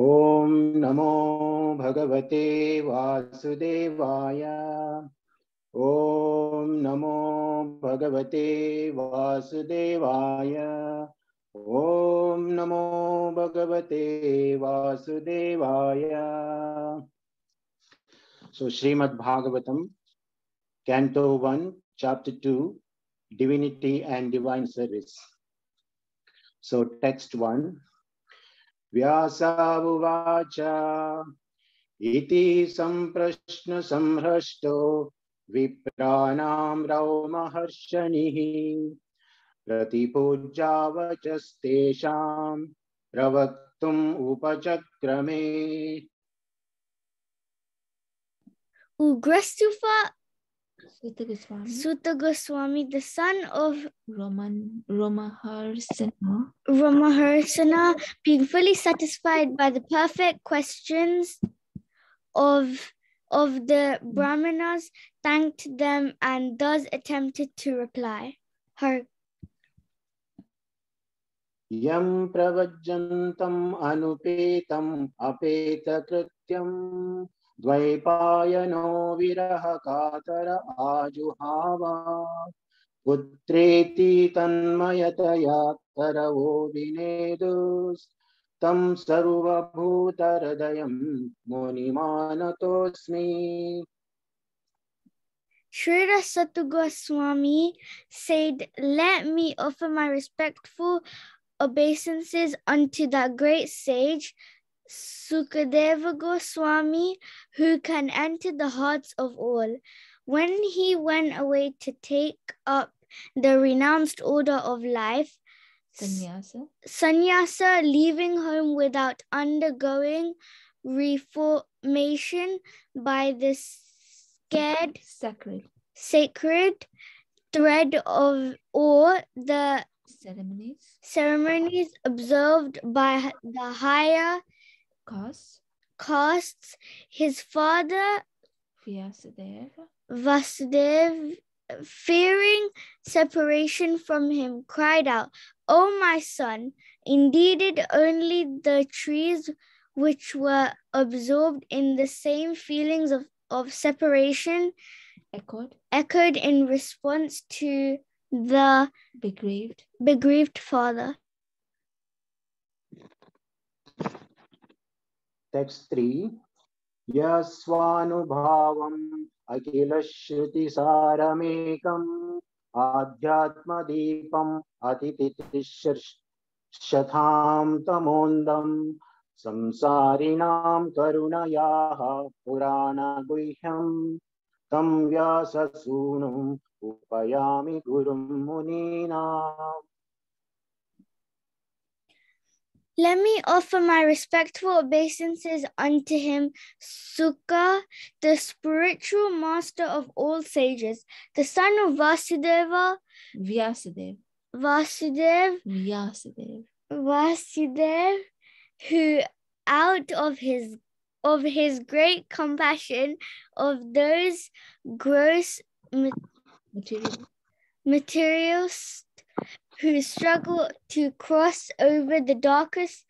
ओम नमो भगवते वासुदेवाय। ओम नमो भगवते वासुदेवाय। ओम नमो भगवते वासुदेवाय। So Srimad Bhagavatam canto one chapter two divinity and divine service so text one व्यासावुवाच। इति सम्प्रश्नसंहृष्टो विप्राणां रौमहर्षणिः। प्रतिपूज्यावचस्तेषां प्रवक्तुम् उपचक्रमे। Ugrastufa Suta Goswami. Goswami, the son of Roman Ramaharsana. Ramaharsana, being fully satisfied by the perfect questions of of the Brahmanas, thanked them and thus attempted to reply. Her यं प्रवज्जन्तम् अनुपेतम् अपेतकृत्यम् द्वैपायनो विरह कातर आजुहाव पुत्रेति तन्मयतया करवो विनेदुस्तं सर्वभूतहृदयं मुनिमानतोऽस्मि Srira Satu Goswami said, Let me offer my respectful obeisances unto that great sage, Sukadeva Goswami, who can enter the hearts of all. When he went away to take up the renounced order of life, Sannyasa, sannyasa, leaving home without undergoing reformation by the scared sacred. sacred thread of or the ceremonies, ceremonies observed by the higher cause, castes, his father Vyasadeva, Vasudev, fearing separation from him, cried out, O my son, indeed it only the trees which were absorbed in the same feelings of, of separation echoed, echoed in response to the begraved, bereaved father. Text 3 यस्वानुभावम् अखिलश्रुतिसारमेकम् आध्यात्मदीपम् अतिथितिशतां तमोन्दम् संसारिणां करुणयाः पुराणगुह्यम् तं व्याससूनुम् उपयामि गुरुं मुनीनाम् Let me offer my respectful obeisances unto him, Sukha, the spiritual master of all sages, the son of Vasudeva, Vyasadev, Vasudev, Vyasadev, Vasudev, who out of his of his great compassion of those gross ma- material, materials who struggle to cross over the darkest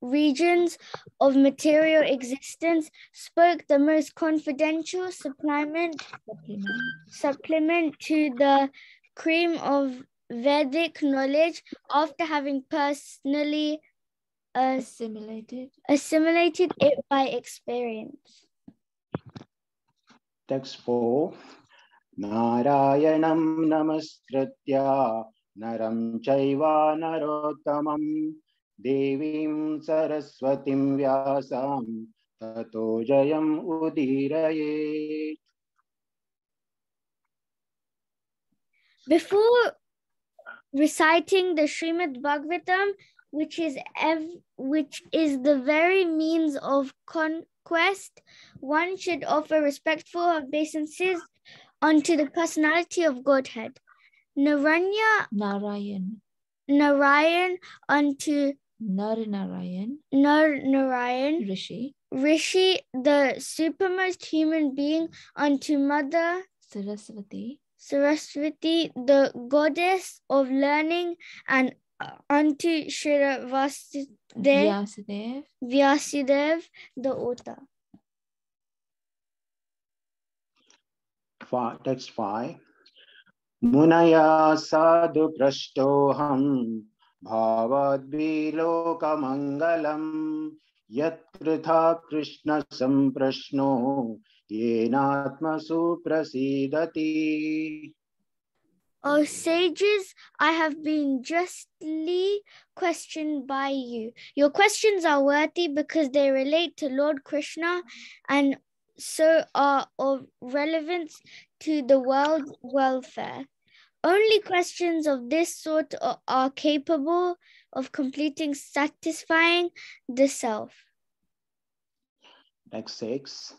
regions of material existence, spoke the most confidential supplement, supplement, supplement to the cream of Vedic knowledge after having personally uh, assimilated, assimilated it by experience. Text 4 नारायणं नमस्कृत्य नरं चैव नरोत्तमं देवीं सरस्वतीं व्यासां ततो जयम् उदीरये Before reciting the Srimad Bhagavatam, which is ev- which is the very means of conquest, one should offer respectful obeisances unto the personality of Godhead. Naranya Narayan, Narayan unto Nar Narayan, Nar Narayan, Rishi, Rishi, the supermost human being, unto Mother Saraswati, Saraswati, the goddess of learning, and uh, unto Shri Vas- They- Vyasadev, Vyasudev, the author. Fi- Text five. Sadhu prashtoham bhavadvilokamangalam yatrtha krishna samprashno yenatmasu prasidati. O sages, I have been justly questioned by you. Your questions are worthy because they relate to Lord Krishna and so are of relevance to the world's welfare. Only questions of this sort are, capable of completing satisfying the self. Text six.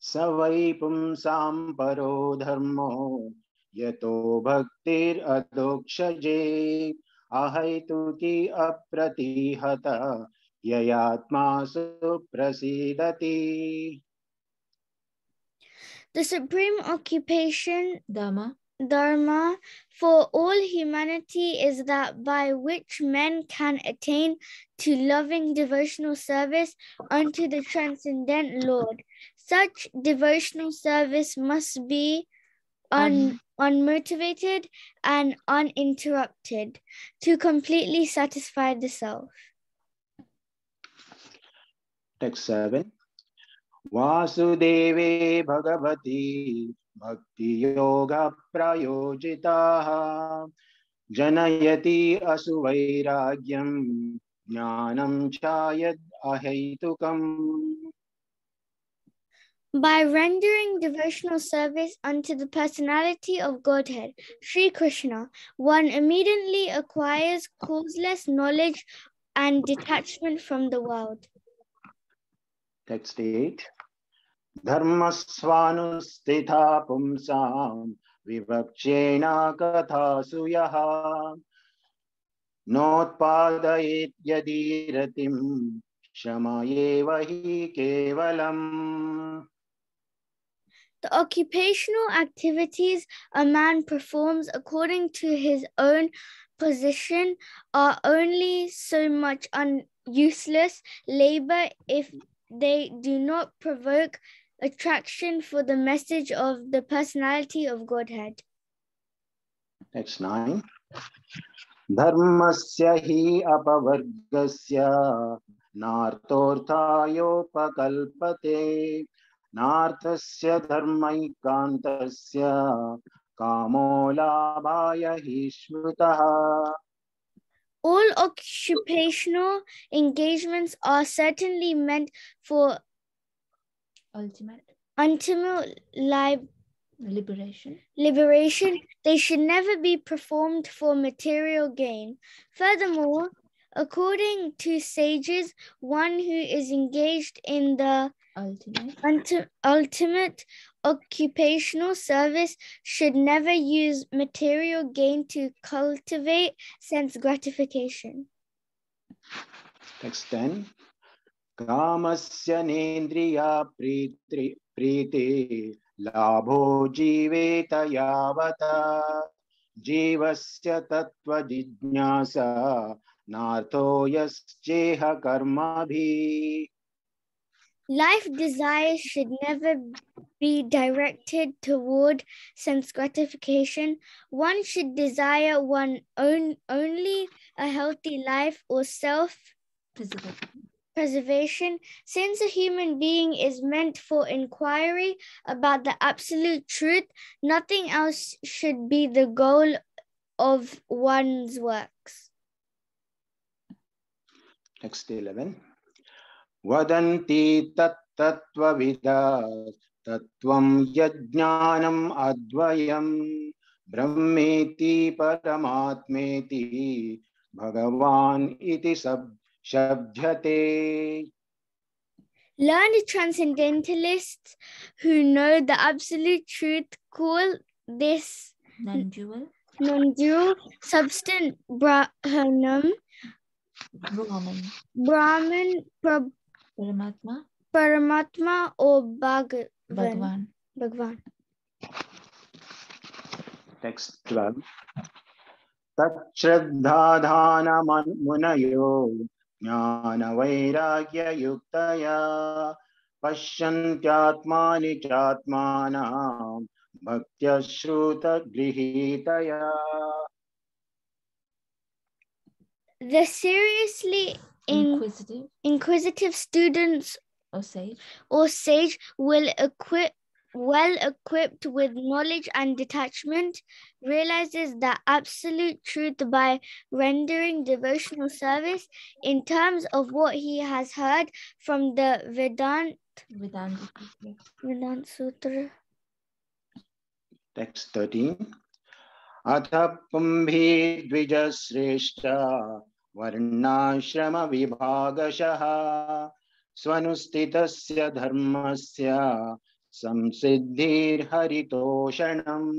Savai pumsam paro dharmo yato bhaktir adokshaje ahaituki apratihata yayatmasu prasidati. The supreme occupation dharma Dharma for all humanity is that by which men can attain to loving devotional service unto the transcendent Lord. Such devotional service must be un- unmotivated and uninterrupted to completely satisfy the self. Text 7. Vasudeve Bhagavati Bhakti Yoga Prayojitaha Janayati Asuvairagyam Jnanam Chayad Ahaitukam. By rendering devotional service unto the personality of Godhead, Sri Krishna, one immediately acquires causeless knowledge and detachment from the world. Text 8. Kathasu yaha notpadayet yadiratim shamayeva hi kevalam. The occupational activities a man performs according to his own position are only so much un- useless labor if they do not provoke attraction for the message of the personality of Godhead. Text 9. धर्मस्य हि अपवर्गस्य नार्थोऽर्थायोपकल्पते नार्थस्य धर्मैकान्तस्य कामो लाभाय हि श्रुतः All occupational engagements are certainly meant for ultimate ultimate li- liberation. liberation, they should never be performed for material gain. Furthermore, according to sages, one who is engaged in the Ultimate unti- ultimate occupational service should never use material gain to cultivate sense gratification. Text 10. कामस्य नेन्द्रिया प्रीति प्रीति लाभो जीवेत यावता जीवस्य तत्त्वजिज्ञासा नार्थो यश्चेह कर्मभिः Life desires should never be directed toward sense gratification. One should desire one own only a healthy life or self physical. preservation. Since a human being is meant for inquiry about the absolute truth, nothing else should be the goal of one's works. Text 11. वदन्ति तत्तत्त्वविदा तत्त्वं यज्ञानम् अद्वयम् ब्रह्मेति परमात्मेति भगवान् इति शब् शब्दते Learned transcendentalists who know the absolute truth call this Non-dual. non-dual substance Brahmanam, Brahman. Brahman, Pra- Paramatma. Paramatma, or Bhagavan. Bhagwan. Bhagwan. Text 12. तच्छ्रद्धाधानमुनयो ज्ञानवैराग्ययुक्तया पश्यन्त्यात्मानि चात्मानां भक्त्यश्रुतगृहीतया The seriously in- Inquisitive inquisitive students or sage. or sage will equip well equipped with knowledge and detachment realizes the absolute truth by rendering devotional service in terms of what he has heard from the Vedant Vedanta. teacher. Vedant Sutra. Text 13. अथ पुंभिर्द्विजश्रेष्ठ वर्णाश्रमविभागशः स्वनुस्थितस्य धर्मस्य संसिद्धिर्हरितोषणम्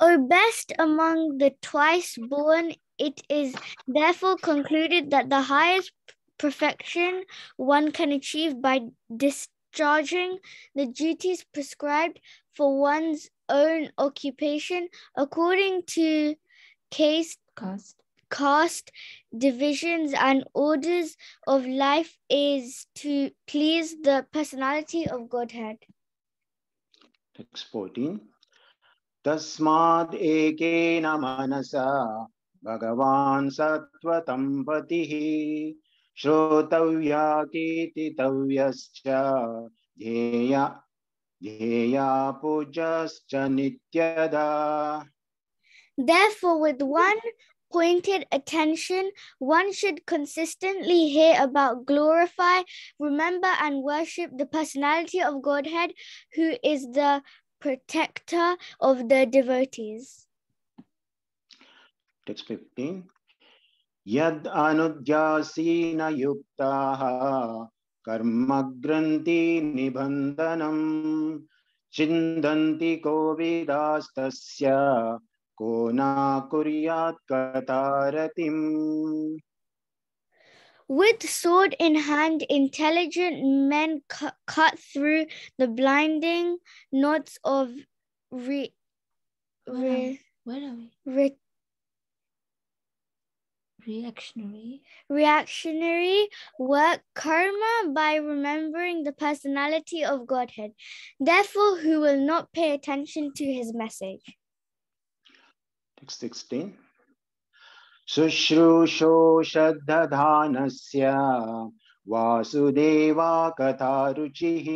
or best among the twice born, it is therefore concluded that the highest perfection one can achieve by discharging the duties prescribed for one's own occupation according to case, Caste. caste, divisions, and orders of life is to please the personality of Godhead. Text 14. तस्माद् एकेन मनसा भगवान् सत्त्वतं पतिः श्रोतव्या कीर्तितव्यश्च ध्येया ध्येया पूजश्च नित्यदा Therefore, with one pointed attention, one should consistently hear about, glorify, remember, and worship the personality of Godhead, who is the protector of the devotees. Text 15. Yad anudyasina yuktaha karma granti nibandhanam chindanti kovidastasya ko na kuryat kataratim. With sword in hand, intelligent men cu- cut through the blinding knots of re- re- Where are we? re- Reactionary. reactionary work karma by remembering the personality of Godhead. Therefore, who will not pay attention to his message? Text 16. शुश्रूषोषदधानस्य Vasudeva कथारुचिः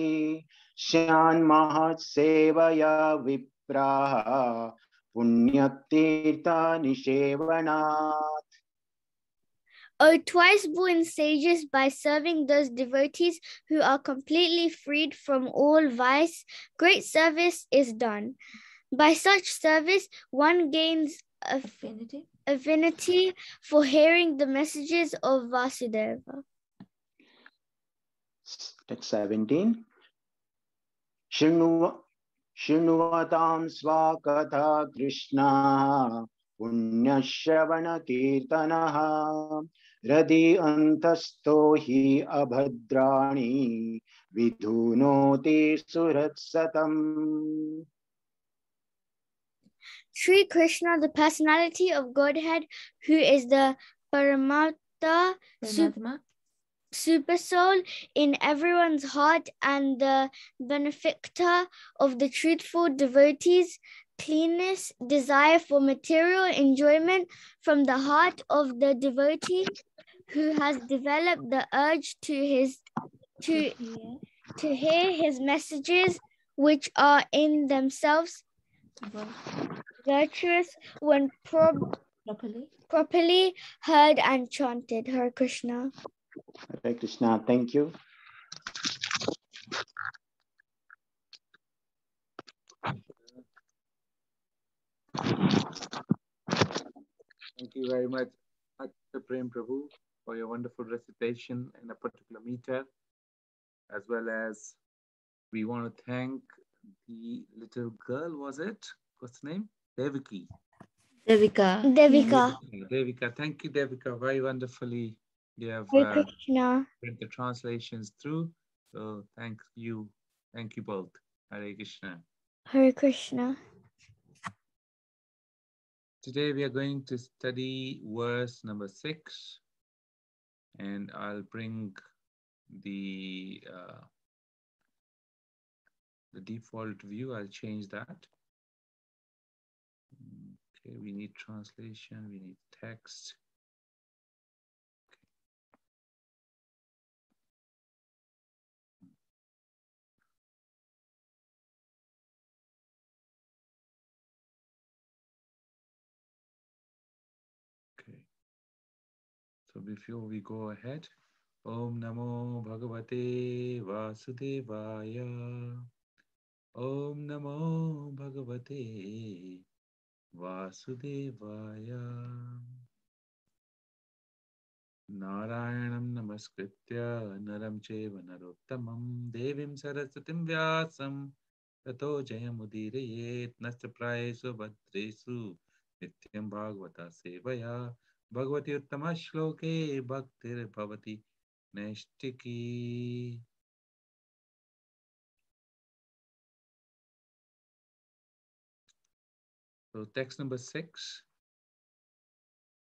स्यान्महत्सेवया विप्राः पुण्यतीर्थानि सेवनात् O twice born sages, by serving those devotees who are completely freed from all vice, great service is done. By such service, one gains aff- Affinity. affinity for hearing the messages of Vasudeva. Text 17. शृण्व शृण्वतां स्वाकथा कृष्णः पुण्यश्रवणकीर्तनः हृदि अन्तस्थो हि अभद्राणि विधुनोति सुरत्सतम् Sri Krishna, the personality of Godhead, who is the Paramatta Sup- Paramatma. super soul in everyone's heart and the benefactor of the truthful devotees, cleanness, desire for material enjoyment from the heart of the devotee who has developed the urge to his to to hear his messages which are in themselves virtuous when prob- properly. properly heard and chanted. Hare Krishna. Hare Krishna, thank you. Thank you very much, Dr. Prem Prabhu, for your wonderful recitation in a particular meter, as well as we want to thank the little girl, was it? What's the name? Deviki. Devika. Devika. Devika, thank you, Devika. Very wonderfully. You have uh, Krishna. read the translations through. So thank you. Thank you both. Hare Krishna. Hare Krishna. Today we are going to study verse number six, and I'll bring the uh, the default view. I'll change that. Okay, we need translation. We need text. Okay. So before we go ahead, Om Namo Bhagavate Vasudevaya. Om Namo Bhagavate वासुदेवाय। नारायणं नमस्कृत्य नरं चैव नरोत्तमं। देवीं सरस्वतीं व्यासं। ततो जयमुदीरयेत्। नश्च प्रायेषु भद्रेषु नित्यं भागवता सेवया। भगवति उत्तमश्लोके भक्तिर्भवति नैष्टिकी So text number six.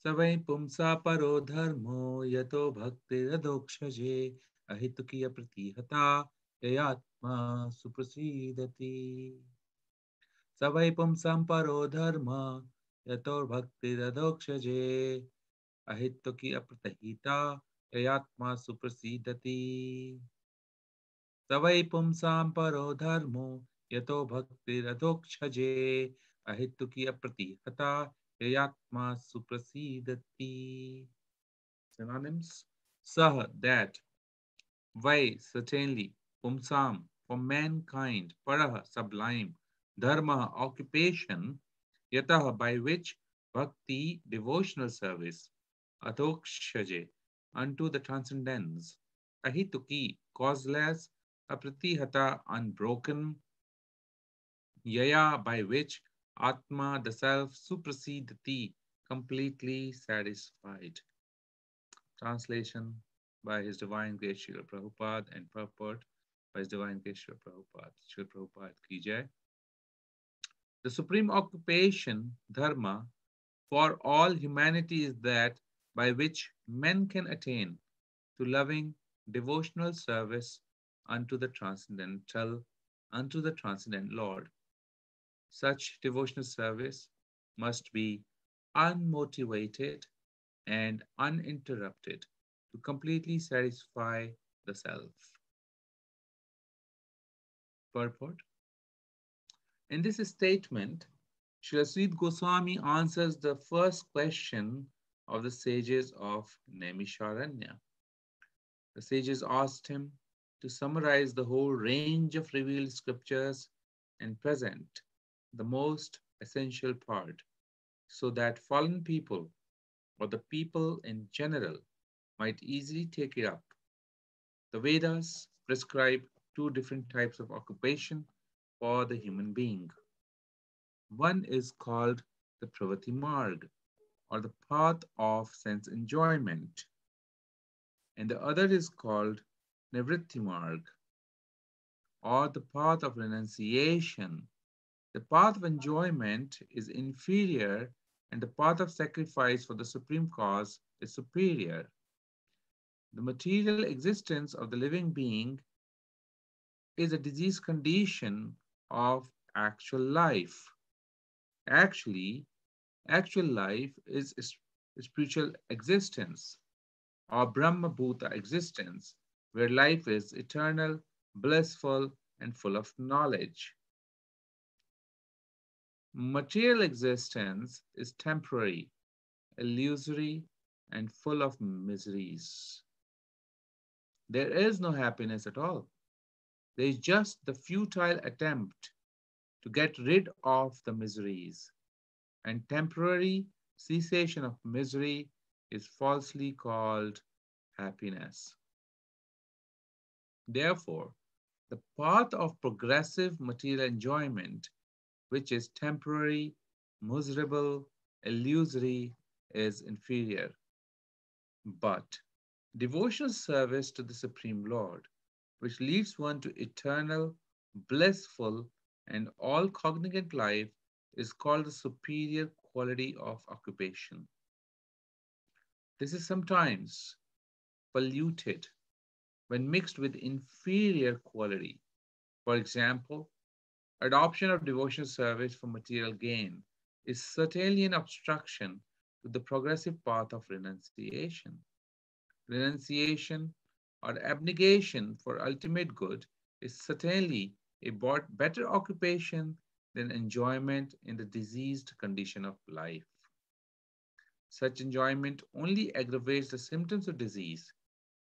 Savai pumsa paro dharmo yato bhakti radokshje ahitukiya pratihata yayatma suprasidati. Savai pumsam paro dharma yato bhakti radokshje ahitukiya pratihita yayatma suprasidati. Savai pumsam paro dharmo yato bhakti radokshje ahituki apratihata yayatma suprasidati. Synonyms. Sah, that. Vai, certainly. Pumsam, for mankind. Paraha, sublime. Dharma, occupation. Yataha, by which. Bhakti, devotional service. Atokshaje, unto the transcendence. Ahituki, causeless. Apratihata, unbroken. Yaya, by which Atma, the self, suprasidati, completely satisfied. Translation by His Divine Grace Srila Prabhupada and purport by His Divine Grace Srila Prabhupada. Srila Prabhupada ki jai. The supreme occupation, dharma, for all humanity is that by which men can attain to loving devotional service unto the transcendental, unto the transcendent Lord. Such devotional service must be unmotivated and uninterrupted to completely satisfy the self. Purport. In this statement, Srila Goswami answers the first question of the sages of Naimisharanya. The sages asked him to summarize the whole range of revealed scriptures and present the most essential part so that fallen people or the people in general might easily take it up. The Vedas prescribe two different types of occupation for the human being. One is called the Pravritti Marg, or the path of sense enjoyment, and the other is called Nivritti Marg, or the path of renunciation the path of enjoyment is inferior and the path of sacrifice for the supreme cause is superior. The material existence of the living being is a disease condition of actual life. Actually, actual life is spiritual existence or Brahma Bhuta existence, where life is eternal, blissful, and full of knowledge. Material existence is temporary, illusory, and full of miseries. There is no happiness at all. There is just the futile attempt to get rid of the miseries. And temporary cessation of misery is falsely called happiness. Therefore, the path of progressive material enjoyment which is temporary, miserable, illusory, is inferior. But devotional service to the Supreme Lord, which leads one to eternal, blissful, and all cognizant life, is called the superior quality of occupation. This is sometimes polluted when mixed with inferior quality. For example, adoption of devotional service for material gain is certainly an obstruction to the progressive path of renunciation. Renunciation or abnegation for ultimate good is certainly a better occupation than enjoyment in the diseased condition of life. Such enjoyment only aggravates the symptoms of disease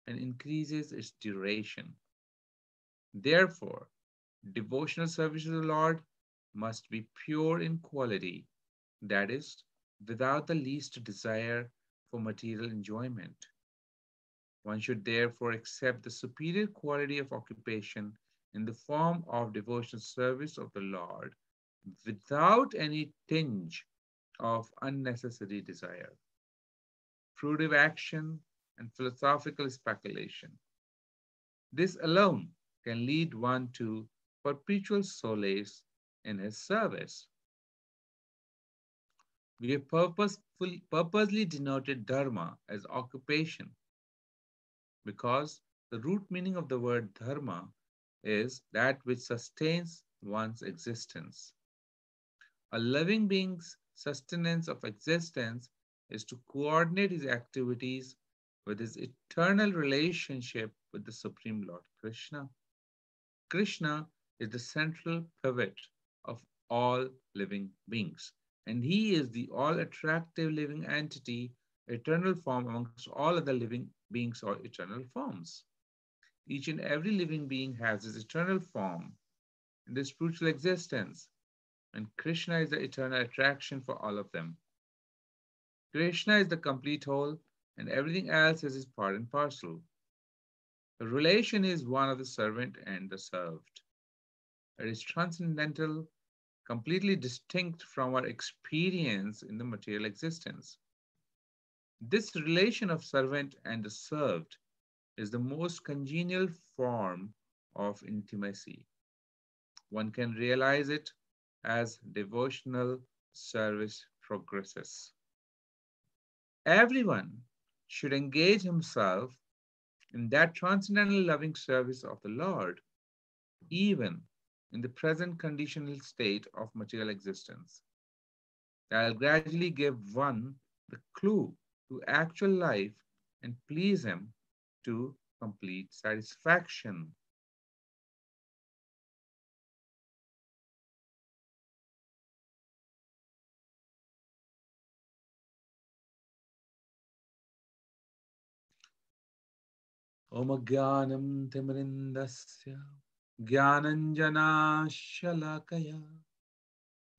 and increases its duration. Therefore, devotional service to the Lord must be pure in quality, that is, without the least desire for material enjoyment. One should therefore accept the superior quality of occupation in the form of devotional service of the Lord without any tinge of unnecessary desire. Fruitive action and philosophical speculation. This alone can lead one to perpetual solace in his service. We have purposely denoted dharma as occupation because the root meaning of the word dharma is that which sustains one's existence. A living being's sustenance of existence is to coordinate his activities with his eternal relationship with the Supreme Lord Krishna. Krishna is the central pivot of all living beings, and he is the all attractive living entity, eternal form amongst all other living beings or eternal forms. Each and every living being has his eternal form in the spiritual existence, and Krishna is the eternal attraction for all of them. Krishna is the complete whole, and everything else is his part and parcel. The relation is one of the servant and the served. It is transcendental, completely distinct from our experience in the material existence. This relation of servant and the served is the most congenial form of intimacy. One can realize it as devotional service progresses. Everyone should engage himself in that transcendental loving service of the Lord, even in the present conditional state of material existence. That will gradually give one the clue to actual life and please him to complete satisfaction. ॐ ज्ञानं तिमृन्दस्य ज्ञानञ्जनाशलाकया।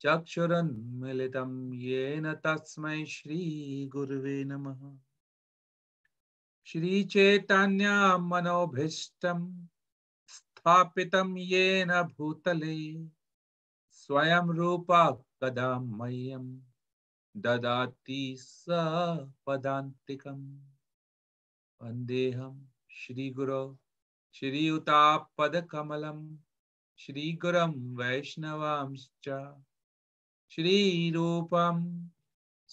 चक्षुरन्मिलितं येन तस्मै श्रीगुरुवे नमः। श्रीचैतन्यमनोभीष्टं स्थापितं येन भूतले। स्वयं रूपा कदा मह्यं ददाति स पदान्तिकम्। वन्देऽहं श्रीगुरो। श्रीयुतापदकमलं श्रीगुरं वैष्णवांश्च श्रीरूपं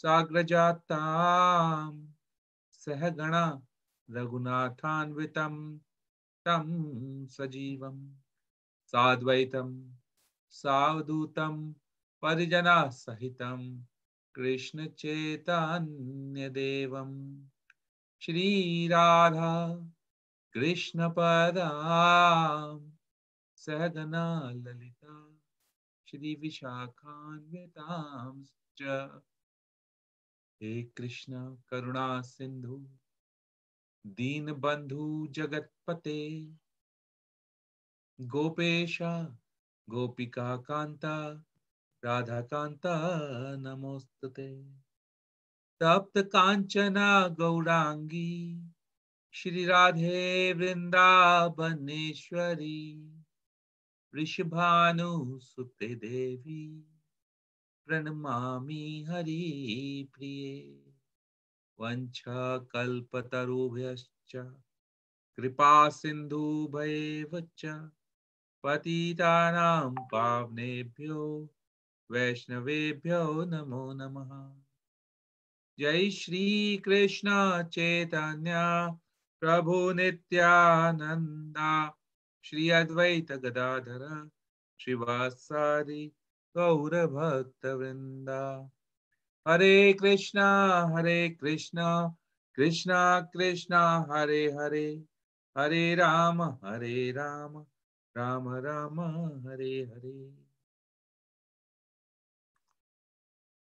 साग्रजातां सहगणा रघुनाथान्वितं तं सजीवं साद्वैतं सावधूतं परिजनसहितं कृष्णचैतन्यदेवम् श्रीराधा कृष्णपदां सहगना ललिता श्री श्रीविशाखान्वितांश्च हे कृष्ण, करुणा सिंधु सिन्धु, दीनबन्धु जगत्पते। गोपेश, गोपिका कान्ता, राधाकान्ता नमोस्तुते तप्त कांचना गौरांगी श्री राधे वृंदावनेश्वरी वृषभानु सुते देवी, प्रणमामि हरि प्रिये। वंशा कल्पतरुभ्यश्च कृपा सिन्धुभैव च पावनेभ्यो, वैष्णवेभ्यो नमो नमः। जय श्री कृष्ण चैतन्य। प्रभु नित्यानंदा श्री अद्वैत गदाधर श्रीवासादि गौर भक्त वृंदा हरे कृष्णा हरे कृष्णा कृष्णा कृष्णा, हरे हरे हरे राम हरे राम राम राम, हरे हरे।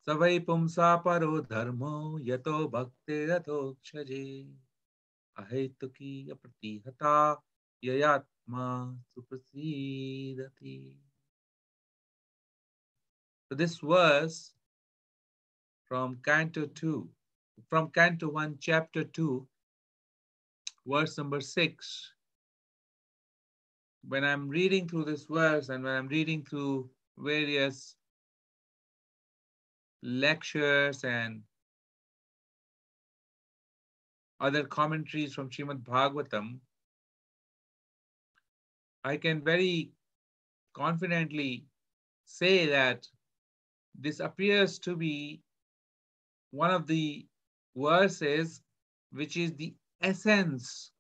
सवै पुंसा परो धर्मो, यतो भक्तिरथोक्षजे। अहेतुकी अप्रतिहता ययात्मा सुप्रसीदति So this verse from Canto 2, from Canto 1, Chapter 2, verse number 6. When I'm reading through this verse and when I'm reading through various lectures and other commentaries from Srimad Bhagavatam, I can very confidently say that this appears to be one of the verses which is the essence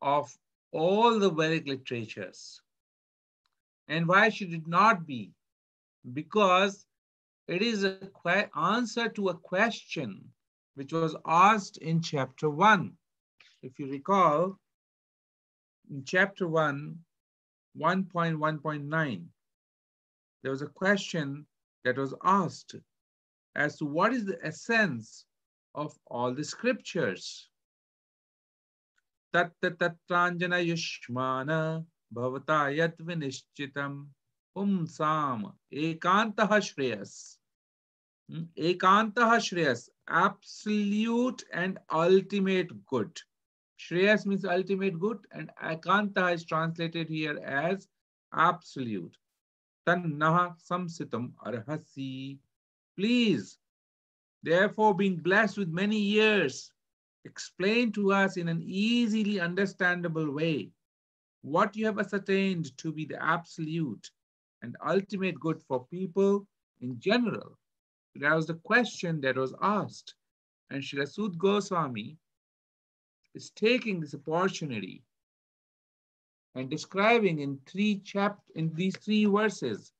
of all the Vedic literatures. And why should it not be? Because it is a que- answer to a question which was asked in chapter 1. If you recall, in chapter 1, 1.1.9, there was a question that was asked as to what is the essence of all the scriptures. Tattatatranjana yushmana bhavata yat vinishchitam pumsam ekantaha shreyas. Hmm, Ekantaha shreyas, absolute and ultimate good. Shreyas means ultimate good and ekanta is translated here as absolute. Tannaha samsitam arhasi. Please, therefore being blessed with many years, explain to us in an easily understandable way what you have ascertained to be the absolute and ultimate good for people in general. That was the question that was asked. And Srila Sud Goswami is taking this opportunity and describing in three chap in these three verses,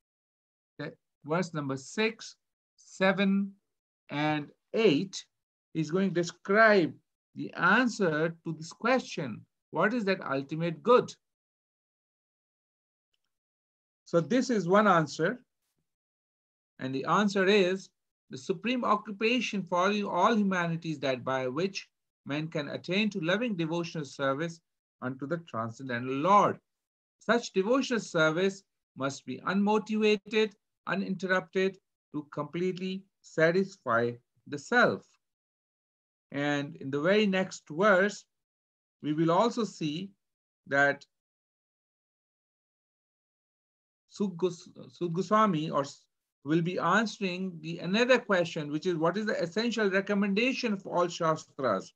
that verse number six, seven, and eight, is going to describe the answer to this question. What is that ultimate good? So this is one answer. And the answer is the supreme occupation for all humanities that by which men can attain to loving devotional service unto the transcendental Lord. Such devotional service must be unmotivated, uninterrupted to completely satisfy the self. And in the very next verse, we will also see that Sudgoswami or will be answering the another question, which is what is the essential recommendation of all Shastras?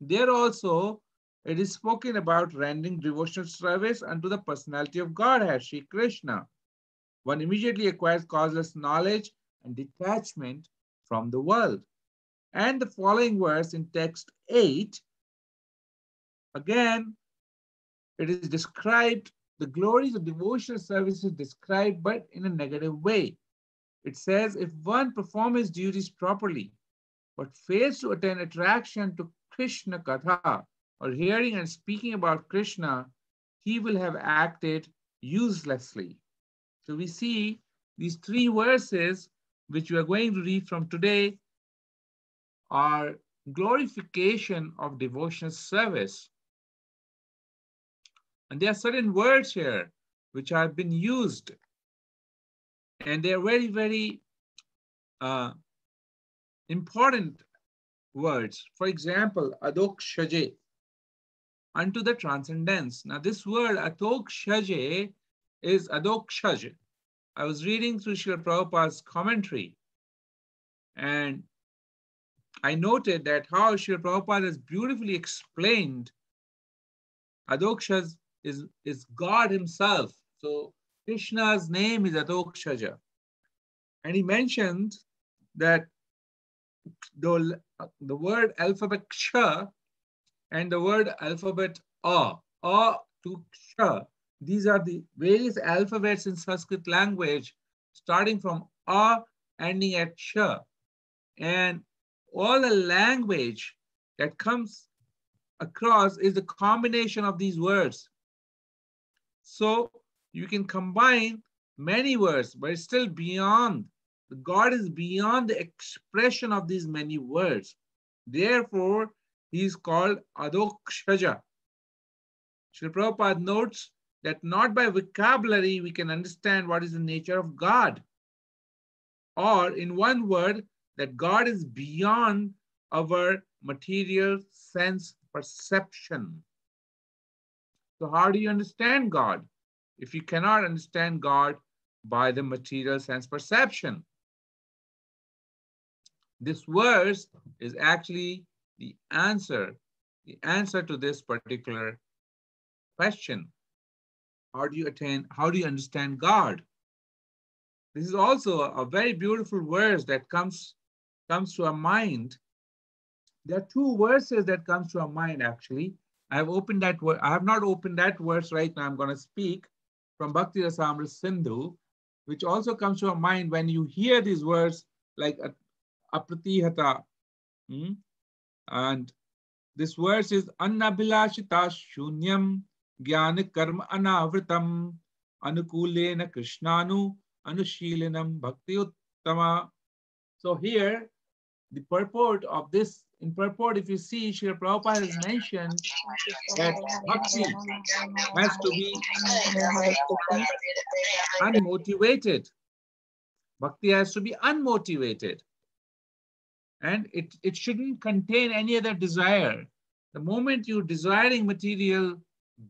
There also, it is spoken about rendering devotional service unto the personality of Godhead, Sri Krishna. One immediately acquires causeless knowledge and detachment from the world. And the following verse in text 8, again, it is described, the glories of devotional service is described, but in a negative way. It says, if one performs his duties properly, but fails to attain attraction to Krishna Katha, or hearing and speaking about Krishna, he will have acted uselessly. So we see these three verses, which we are going to read from today, are glorification of devotional service. And there are certain words here which have been used, and they are very, very uh, important words. For example, adok adokshaje, unto the transcendence. Now, this word adok adokshaje is adok adokshaj. I was reading through Srila Prabhupada's commentary, and I noted that how Srila Prabhupada has beautifully explained Adokshas is, is God himself. So Krishna's name is Adokshaja. And he mentioned that the, the word alphabet ksha and the word alphabet a, a to ksha, these are the various alphabets in Sanskrit language, starting from a, ending at ksha. And all the language that comes across is the combination of these words. So you can combine many words, but it's still beyond. God is beyond the expression of these many words. Therefore, he is called Adokshaja. Sri Prabhupada notes that not by vocabulary we can understand what is the nature of God. Or in one word, that God is beyond our material sense perception. So how do you understand God? If you cannot understand God by the material sense perception. This verse is actually the answer, the answer to this particular question. How do you attain, how do you understand God? This is also a very beautiful verse that comes, comes to our mind. There are two verses that comes to our mind actually. I have opened that. I have not opened that verse right now. I'm going to speak from Bhakti Rasamrita Sindhu, which also comes to our mind when you hear these words like apratihata. Hmm? And this verse is Anyabhilashita Shunyam Jnana Karma Anavritam Anukulena Krishnanu Anushilanam Bhakti Uttama. So here, the purport of this, in purport, if you see, Srila Prabhupada has mentioned that bhakti has to be unmotivated. Bhakti has to be unmotivated. And it, it shouldn't contain any other desire. The moment you're desiring material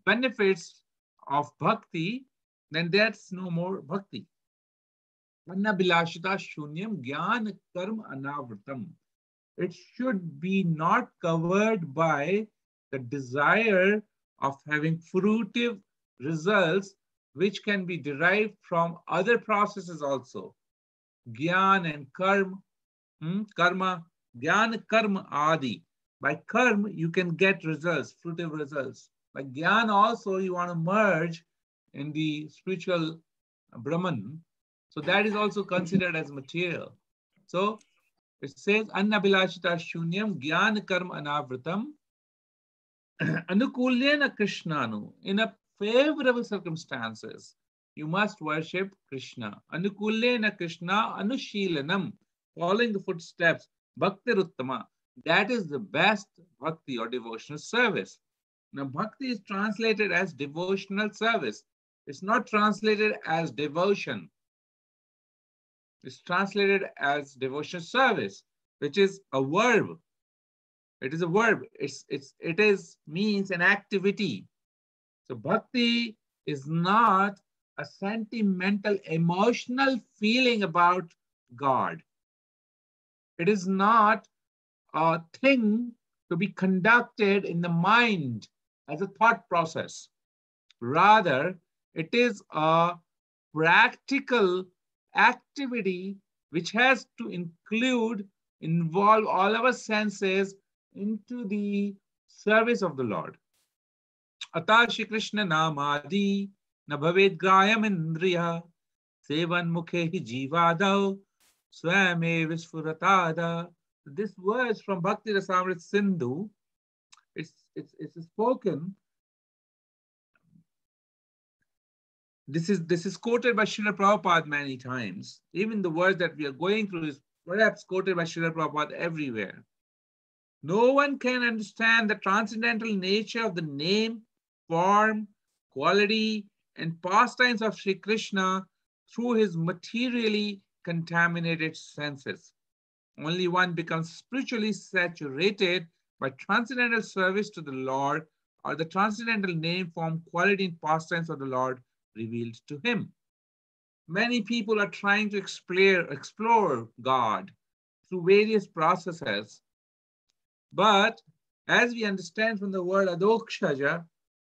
benefits of bhakti, then that's no more bhakti. Anyabhilashita shunyam gyan karma anavritam. It should be not covered by the desire of having fruitive results which can be derived from other processes also. Gyan and karma, hmm, karma, gyan, karma, adi. By karma, you can get results, fruitive results. By gyan also, you want to merge in the spiritual Brahman, so that is also considered as material. So it says Anyabhilashita Shunyam Gyan Karma Anavritam Anukulyena Krishnanu. In a favorable circumstances, you must worship Krishna. Anukulyena Krishna Anushilanam. Following the footsteps. Bhakti Ruttama. That is the best bhakti or devotional service. Now, bhakti is translated as devotional service. It's not translated as devotion is translated as devotion service, which is a verb. It is a verb. It's, it's, it is means an activity. So bhakti is not a sentimental, emotional feeling about God. It is not a thing to be conducted in the mind as a thought process. Rather, it is a practical activity which has to include, involve all our senses into the service of the Lord. Ata Shri Krishna Namadi Nabhaved Grayam Indriya Sevan Mukhe Jivadav Swame Visfuratada. This verse from Bhakti Rasamrit Sindhu, it's, it's, it's spoken This is this is quoted by Srila Prabhupada many times. Even the words that we are going through is perhaps quoted by Srila Prabhupada everywhere. No one can understand the transcendental nature of the name, form, quality, and pastimes of Sri Krishna through his materially contaminated senses. Only one becomes spiritually saturated by transcendental service to the Lord or the transcendental name, form, quality, and pastimes of the Lord revealed to him. Many people are trying to explore, explore God through various processes. But as we understand from the word adokshaja,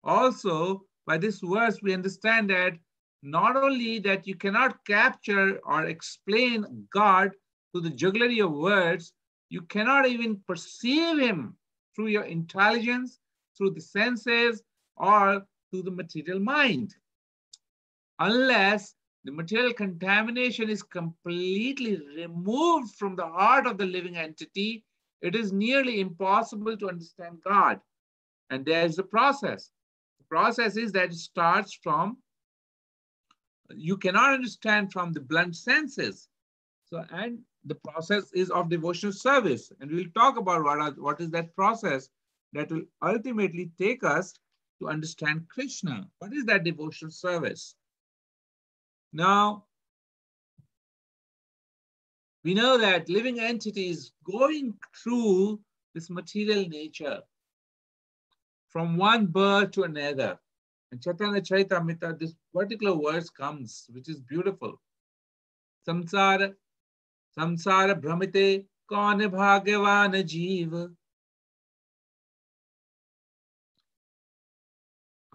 also by this verse, we understand that not only that you cannot capture or explain God through the jugglery of words, you cannot even perceive him through your intelligence, through the senses, or through the material mind. Unless the material contamination is completely removed from the heart of the living entity, it is nearly impossible to understand God. And there's the process. The process is that it starts from, you cannot understand from the blunt senses. So, and the process is of devotional service. And we'll talk about what, are, what is that process that will ultimately take us to understand Krishna. What is that devotional service? Now, we know that living entities going through this material nature from one birth to another. And Chaitanya Charitamrita, this particular verse comes, which is beautiful. Samsara, samsara brahmite kaun bhagyavan jeev.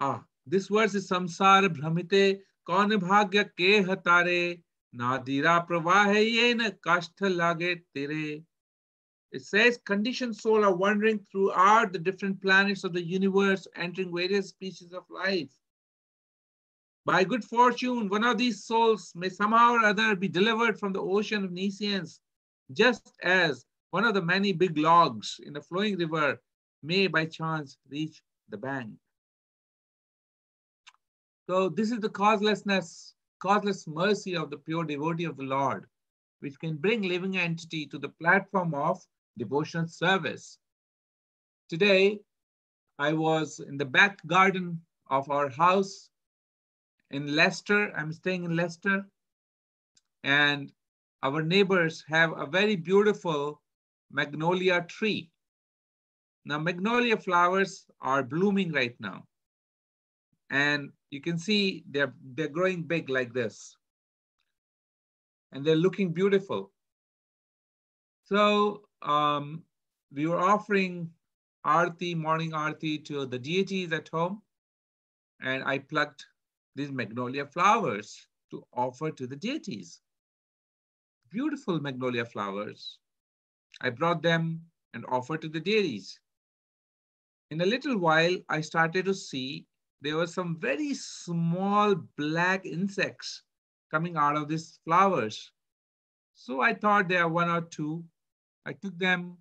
Ah, this verse is samsara brahmite kaun bhagya ke hatare nadira pravahe yen kashtha lage tere. It says conditioned soul are wandering throughout the different planets of the universe, entering various species of life. By good fortune, one of these souls may somehow or other be delivered from the ocean of nescience, just as one of the many big logs in a flowing river may by chance reach the bank. So this is the causelessness, causeless mercy of the pure devotee of the Lord, which can bring living entity to the platform of devotional service. Today, I was in the back garden of our house in Leicester. I'm staying in Leicester. And our neighbors have a very beautiful magnolia tree. Now, magnolia flowers are blooming right now. And you can see they're, they're growing big like this. And they're looking beautiful. So um, we were offering arti, morning arti to the deities at home. And I plucked these magnolia flowers to offer to the deities. Beautiful magnolia flowers. I brought them and offered to the deities. In a little while, I started to see there were some very small black insects coming out of these flowers. So I thought there are one or two I took them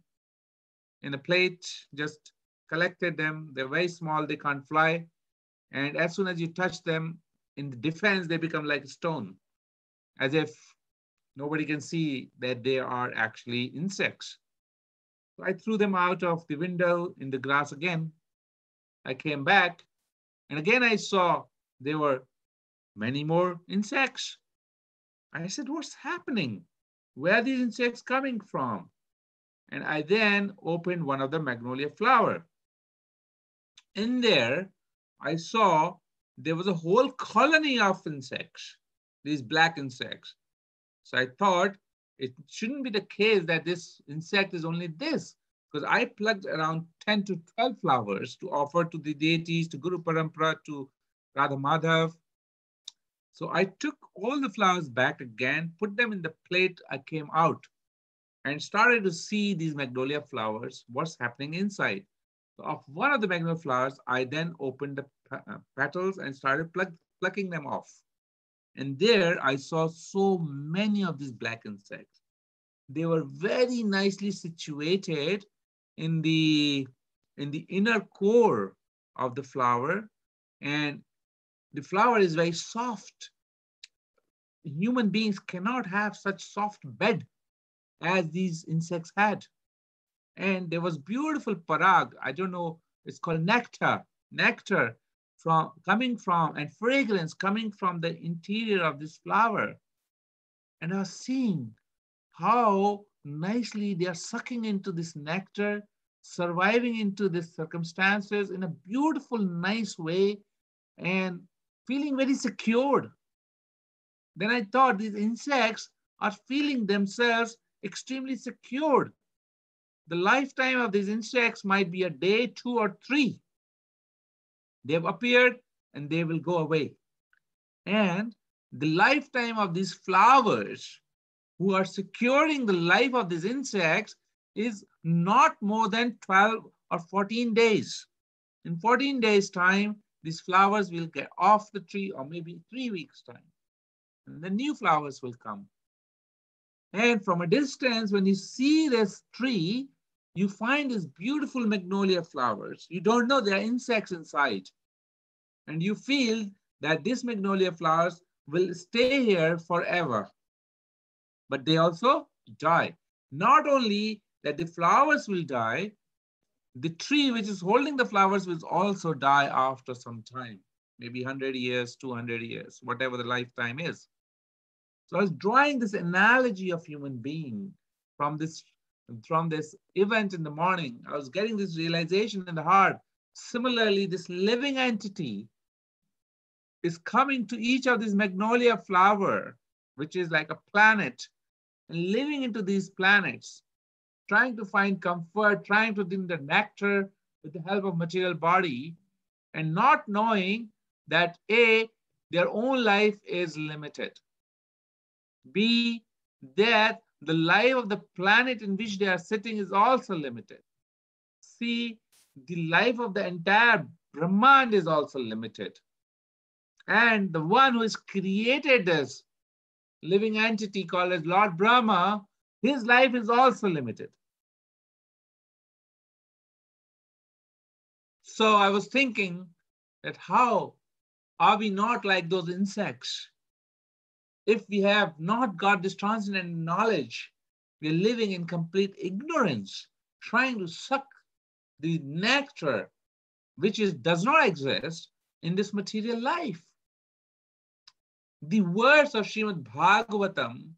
in a plate, just collected them. They're very small, they can't fly. And as soon as you touch them in the defense, they become like a stone, as if nobody can see that they are actually insects. So I threw them out of the window in the grass again. I came back, and again I saw there were many more insects. I said, What's happening? Where are these insects coming from? And I then opened one of the magnolia flower. In there, I saw there was a whole colony of insects, these black insects. So I thought it shouldn't be the case that this insect is only this, because I plucked around 10 to 12 flowers to offer to the deities, to Guru Parampara, to Radha Madhav. So I took all the flowers back again, put them in the plate I came out and started to see these magnolia flowers, what's happening inside. So of one of the magnolia flowers, I then opened the uh, petals and started pluck, plucking them off. And there I saw so many of these black insects. They were very nicely situated in the, in the inner core of the flower. And the flower is very soft. Human beings cannot have such soft bed as these insects had. And there was beautiful parag, I don't know, it's called nectar, nectar from coming from and fragrance coming from the interior of this flower. And I was seeing how nicely they are sucking into this nectar, surviving into these circumstances in a beautiful, nice way, and feeling very secured. Then I thought these insects are feeling themselves extremely secured. The lifetime of these insects might be a day, two, or three. They've appeared and they will go away. And the lifetime of these flowers who are securing the life of these insects is not more than 12 or 14 days. In 14 days time, these flowers will get off the tree or maybe three weeks time. And the new flowers will come. And from a distance, when you see this tree, you find these beautiful magnolia flowers. You don't know there are insects inside. And you feel that these magnolia flowers will stay here forever. But they also die. Not only that the flowers will die, the tree which is holding the flowers will also die after some time, maybe 100 years, 200 years, whatever the lifetime is. So I was drawing this analogy of human being from this, from this event in the morning. I was getting this realization in the heart. Similarly, this living entity is coming to each of these magnolia flower, which is like a planet, and living into these planets, trying to find comfort, trying to drink the nectar with the help of material body, and not knowing that A, their own life is limited. B, that the life of the planet in which they are sitting is also limited. C, the life of the entire Brahman is also limited. And the one who has created this living entity called as Lord Brahma, his life is also limited. So I was thinking that how are we not like those insects? If we have not got this transcendental knowledge, we're living in complete ignorance, trying to suck the nectar which is, does not exist in this material life. The words of Srimad Bhagavatam,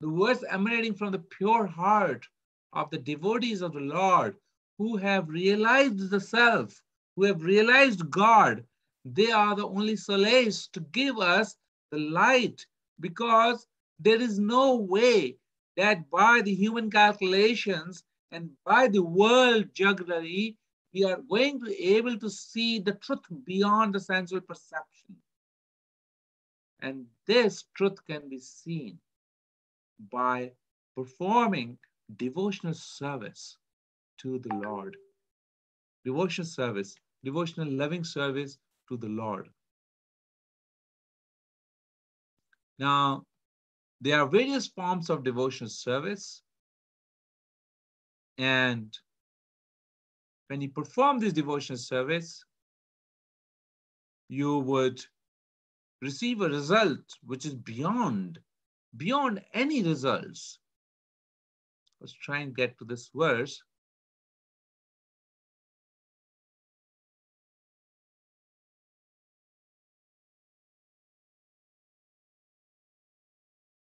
the words emanating from the pure heart of the devotees of the Lord who have realized the self, who have realized God, they are the only solace to give us the light because there is no way that by the human calculations and by the world jugglery, we are going to be able to see the truth beyond the sensual perception. And this truth can be seen by performing devotional service to the Lord. Devotional service, devotional loving service to the Lord. Now, there are various forms of devotional service. And when you perform this devotional service, you would receive a result which is beyond, beyond any results. Let's try and get to this verse.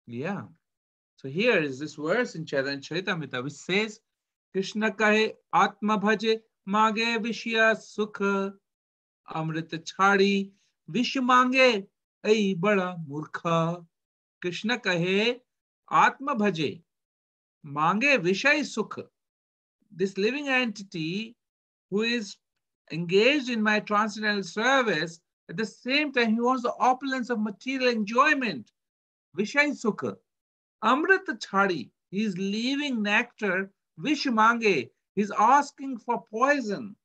Yeah. So here is this verse in Chaitanya Charitamrita which says, Krishna kahe atma bhaje mage vishya sukha amrit chhadi vish mange ay bada murkha. Krishna kahe atma bhaje mange vishay sukha. This living entity who is engaged in my transcendental service, at the same time, he wants the opulence of material enjoyment. Vishay Sukha. Amrit Chadi, he is leaving nectar. Vish Mange, he's asking for poison.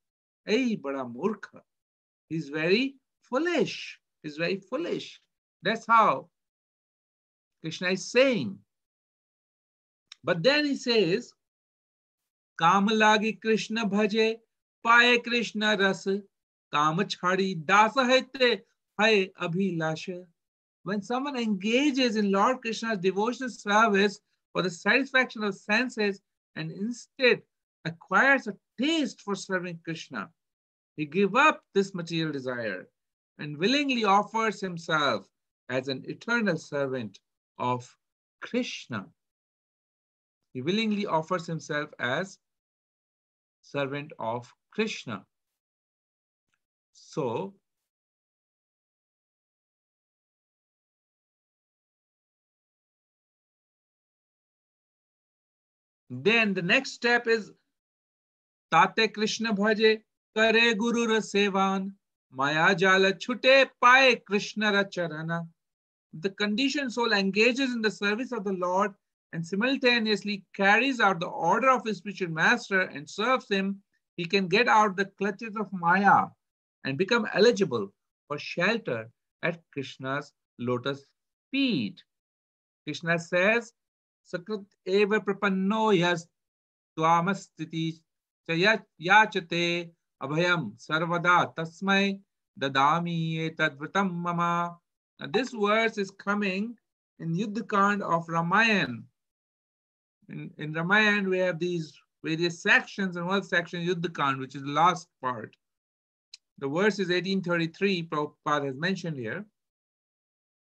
Hey, bada murkha. He's very foolish. He's very foolish. That's how Krishna is saying. But then he says, Kamalagi Krishna bhaje, paye Krishna ras, kam chhadi dasa hete, hai abhilasha. When someone engages in Lord Krishna's devotional service for the satisfaction of senses and instead acquires a taste for serving Krishna, he gives up this material desire and willingly offers himself as an eternal servant of Krishna. He willingly offers himself as servant of Krishna. So Then the next step is Tate Krishna Bhaje Kare Guru Sevan Maya Jala Chute Pae Krishna Racharana. The conditioned soul engages in the service of the Lord and simultaneously carries out the order of his spiritual master and serves him, he can get out the clutches of Maya and become eligible for shelter at Krishna's lotus feet. Krishna says, Sakrit eva prapanno yas twamastiti yachate abhayam sarvada tasmai dadami etadvritam mama. Now this verse is coming in Yuddhakand of Ramayan. In, in Ramayan, we have these various sections, and one section Yuddhakand, which is the last part. The verse is 1833, Prabhupada has mentioned here.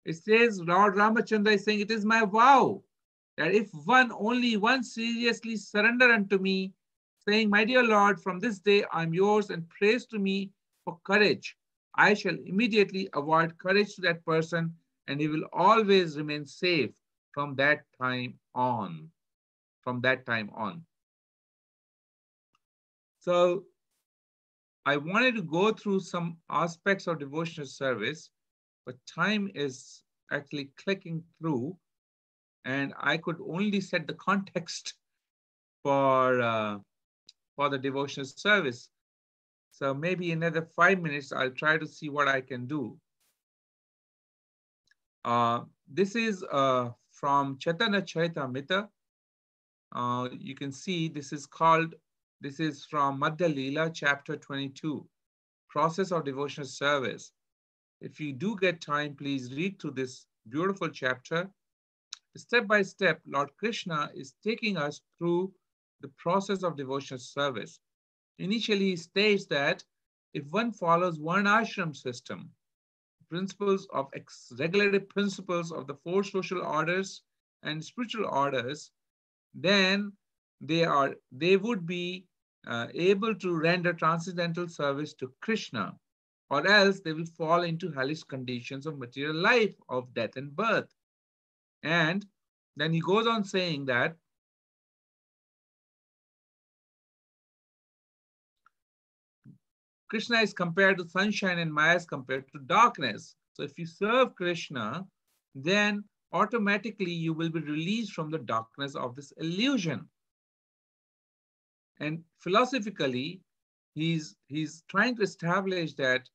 It says, Lord Ramachandra is saying, It is my vow that if one only one seriously surrender unto me, saying, My dear Lord, from this day I'm yours, and praise to me for courage, I shall immediately award courage to that person, and he will always remain safe from that time on. From that time on. So I wanted to go through some aspects of devotional service, but time is actually clicking through, and I could only set the context for uh, for the devotional service. So maybe another five minutes, I'll try to see what I can do. Uh, this is uh, from Chaitanya Charitamrita. Uh, you can see this is called, this is from Madhya Leela, chapter 22, process of devotional service. If you do get time, please read through this beautiful chapter. Step by step, Lord Krishna is taking us through the process of devotional service. Initially, he states that if one follows one ashram system, principles of regulative principles of the four social orders and spiritual orders, then they are they would be uh, able to render transcendental service to Krishna, or else they will fall into hellish conditions of material life, of death and birth. And then he goes on saying that Krishna is compared to sunshine and Maya is compared to darkness. So if you serve Krishna, then automatically you will be released from the darkness of this illusion. And philosophically, he's, he's trying to establish that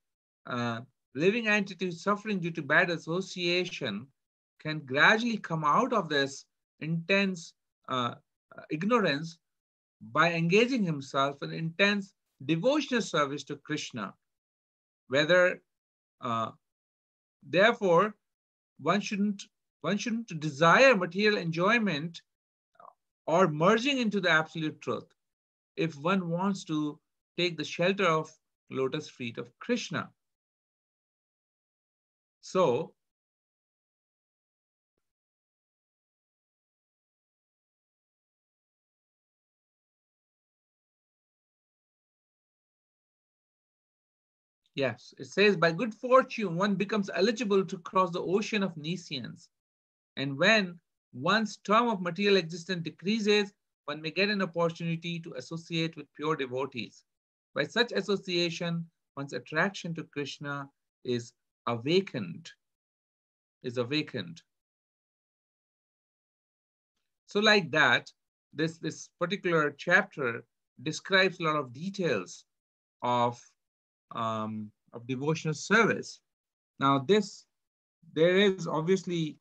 uh, living entities suffering due to bad association can gradually come out of this intense uh, ignorance by engaging himself in intense devotional service to Krishna. Whether, uh, therefore, one shouldn't one shouldn't desire material enjoyment or merging into the absolute truth if one wants to take the shelter of lotus feet of Krishna. So, Yes, it says by good fortune, one becomes eligible to cross the ocean of nescience. And when one's term of material existence decreases, one may get an opportunity to associate with pure devotees. By such association, one's attraction to Krishna is awakened, is awakened. So like that, this, this particular chapter describes a lot of details of um, of devotional service. Now this, there is obviously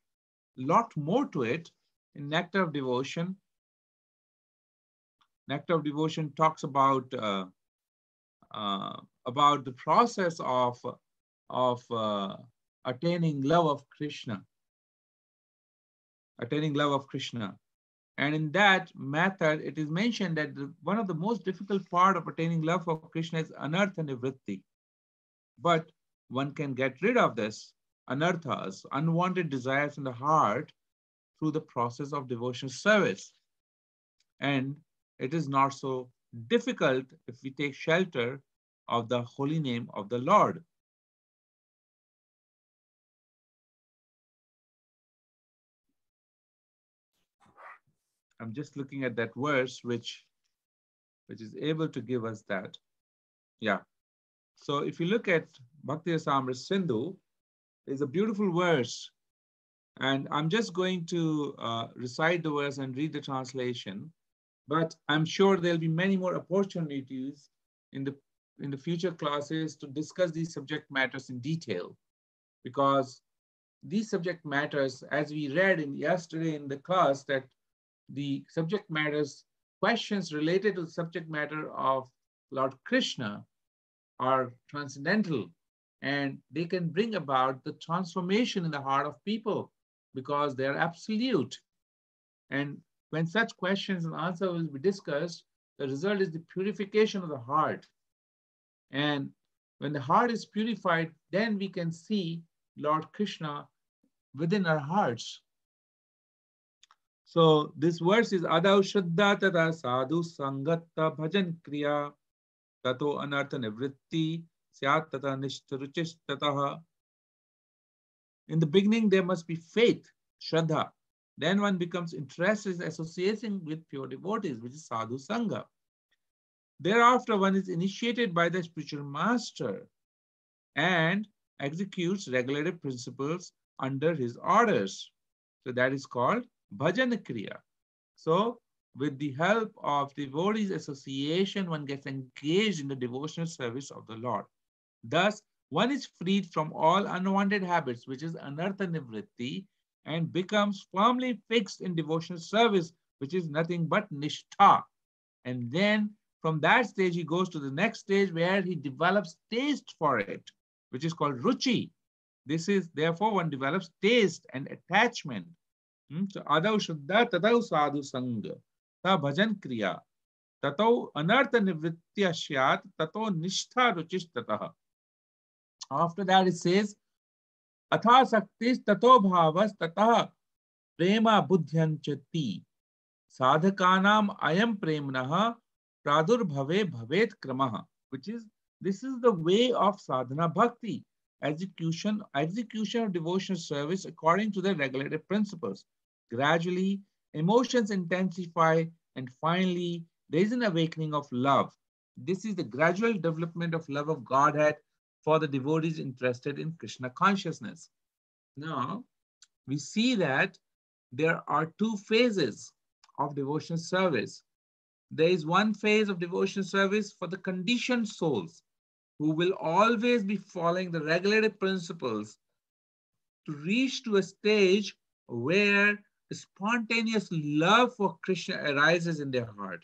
a lot more to it in Nectar of Devotion. Nectar of Devotion talks about uh, uh, about the process of of uh, attaining love of Krishna, attaining love of Krishna. And in that method, it is mentioned that the, one of the most difficult part of attaining love for Krishna is anartha nivritti. But one can get rid of this anarthas, unwanted desires in the heart through the process of devotional service. And it is not so difficult if we take shelter of the holy name of the Lord. I'm just looking at that verse, which, which is able to give us that. Yeah. So if you look at Bhakti Rasamrita Sindhu, there's a beautiful verse And I'm just going to uh, recite the verse and read the translation, but I'm sure there'll be many more opportunities in the in the future classes to discuss these subject matters in detail because these subject matters, as we read in yesterday in the class, that the subject matters, questions related to the subject matter of Lord Krishna are transcendental and they can bring about the transformation in the heart of people because they're absolute. And when such questions and answers will be discussed, the result is the purification of the heart. And when the heart is purified, then we can see Lord Krishna within our hearts. So this verse is Adau Shraddha Tada Sadhu Sangatta Bhajan Kriya Tato Anartha Nivritti Syat Tata Nishtaruchis Tataha. In the beginning, there must be faith, Shraddha. Then one becomes interested in associating with pure devotees, which is Sadhu Sangha. Thereafter, one is initiated by the spiritual master and executes regulative principles under his orders. So that is called bhajan kriya. So with the help of the devotees association, one gets engaged in the devotional service of the Lord. Thus, one is freed from all unwanted habits, which is anartha nivritti, and becomes firmly fixed in devotional service, which is nothing but nishtha. And then from that stage, he goes to the next stage where he develops taste for it, which is called ruchi. This is therefore one develops taste and attachment. Hmm? So adau shuddha tadau sadhu sangha ta bhajan kriya tato anartha nivritya shyat tato nishtha ruchishtatah. After that it says atha saktis tato bhavas tatah prema buddhyanchati sadhakanam ayam premnah pradurbhave bhavet kramaha, which is this is the way of sadhana bhakti execution, execution of devotional service according to the regulated principles. Gradually, emotions intensify, and finally, there is an awakening of love. This is the gradual development of love of Godhead for the devotees interested in Krishna consciousness. Now, we see that there are two phases of devotional service. There is one phase of devotional service for the conditioned souls who will always be following the regulated principles to reach to a stage where spontaneous love for Krishna arises in their heart.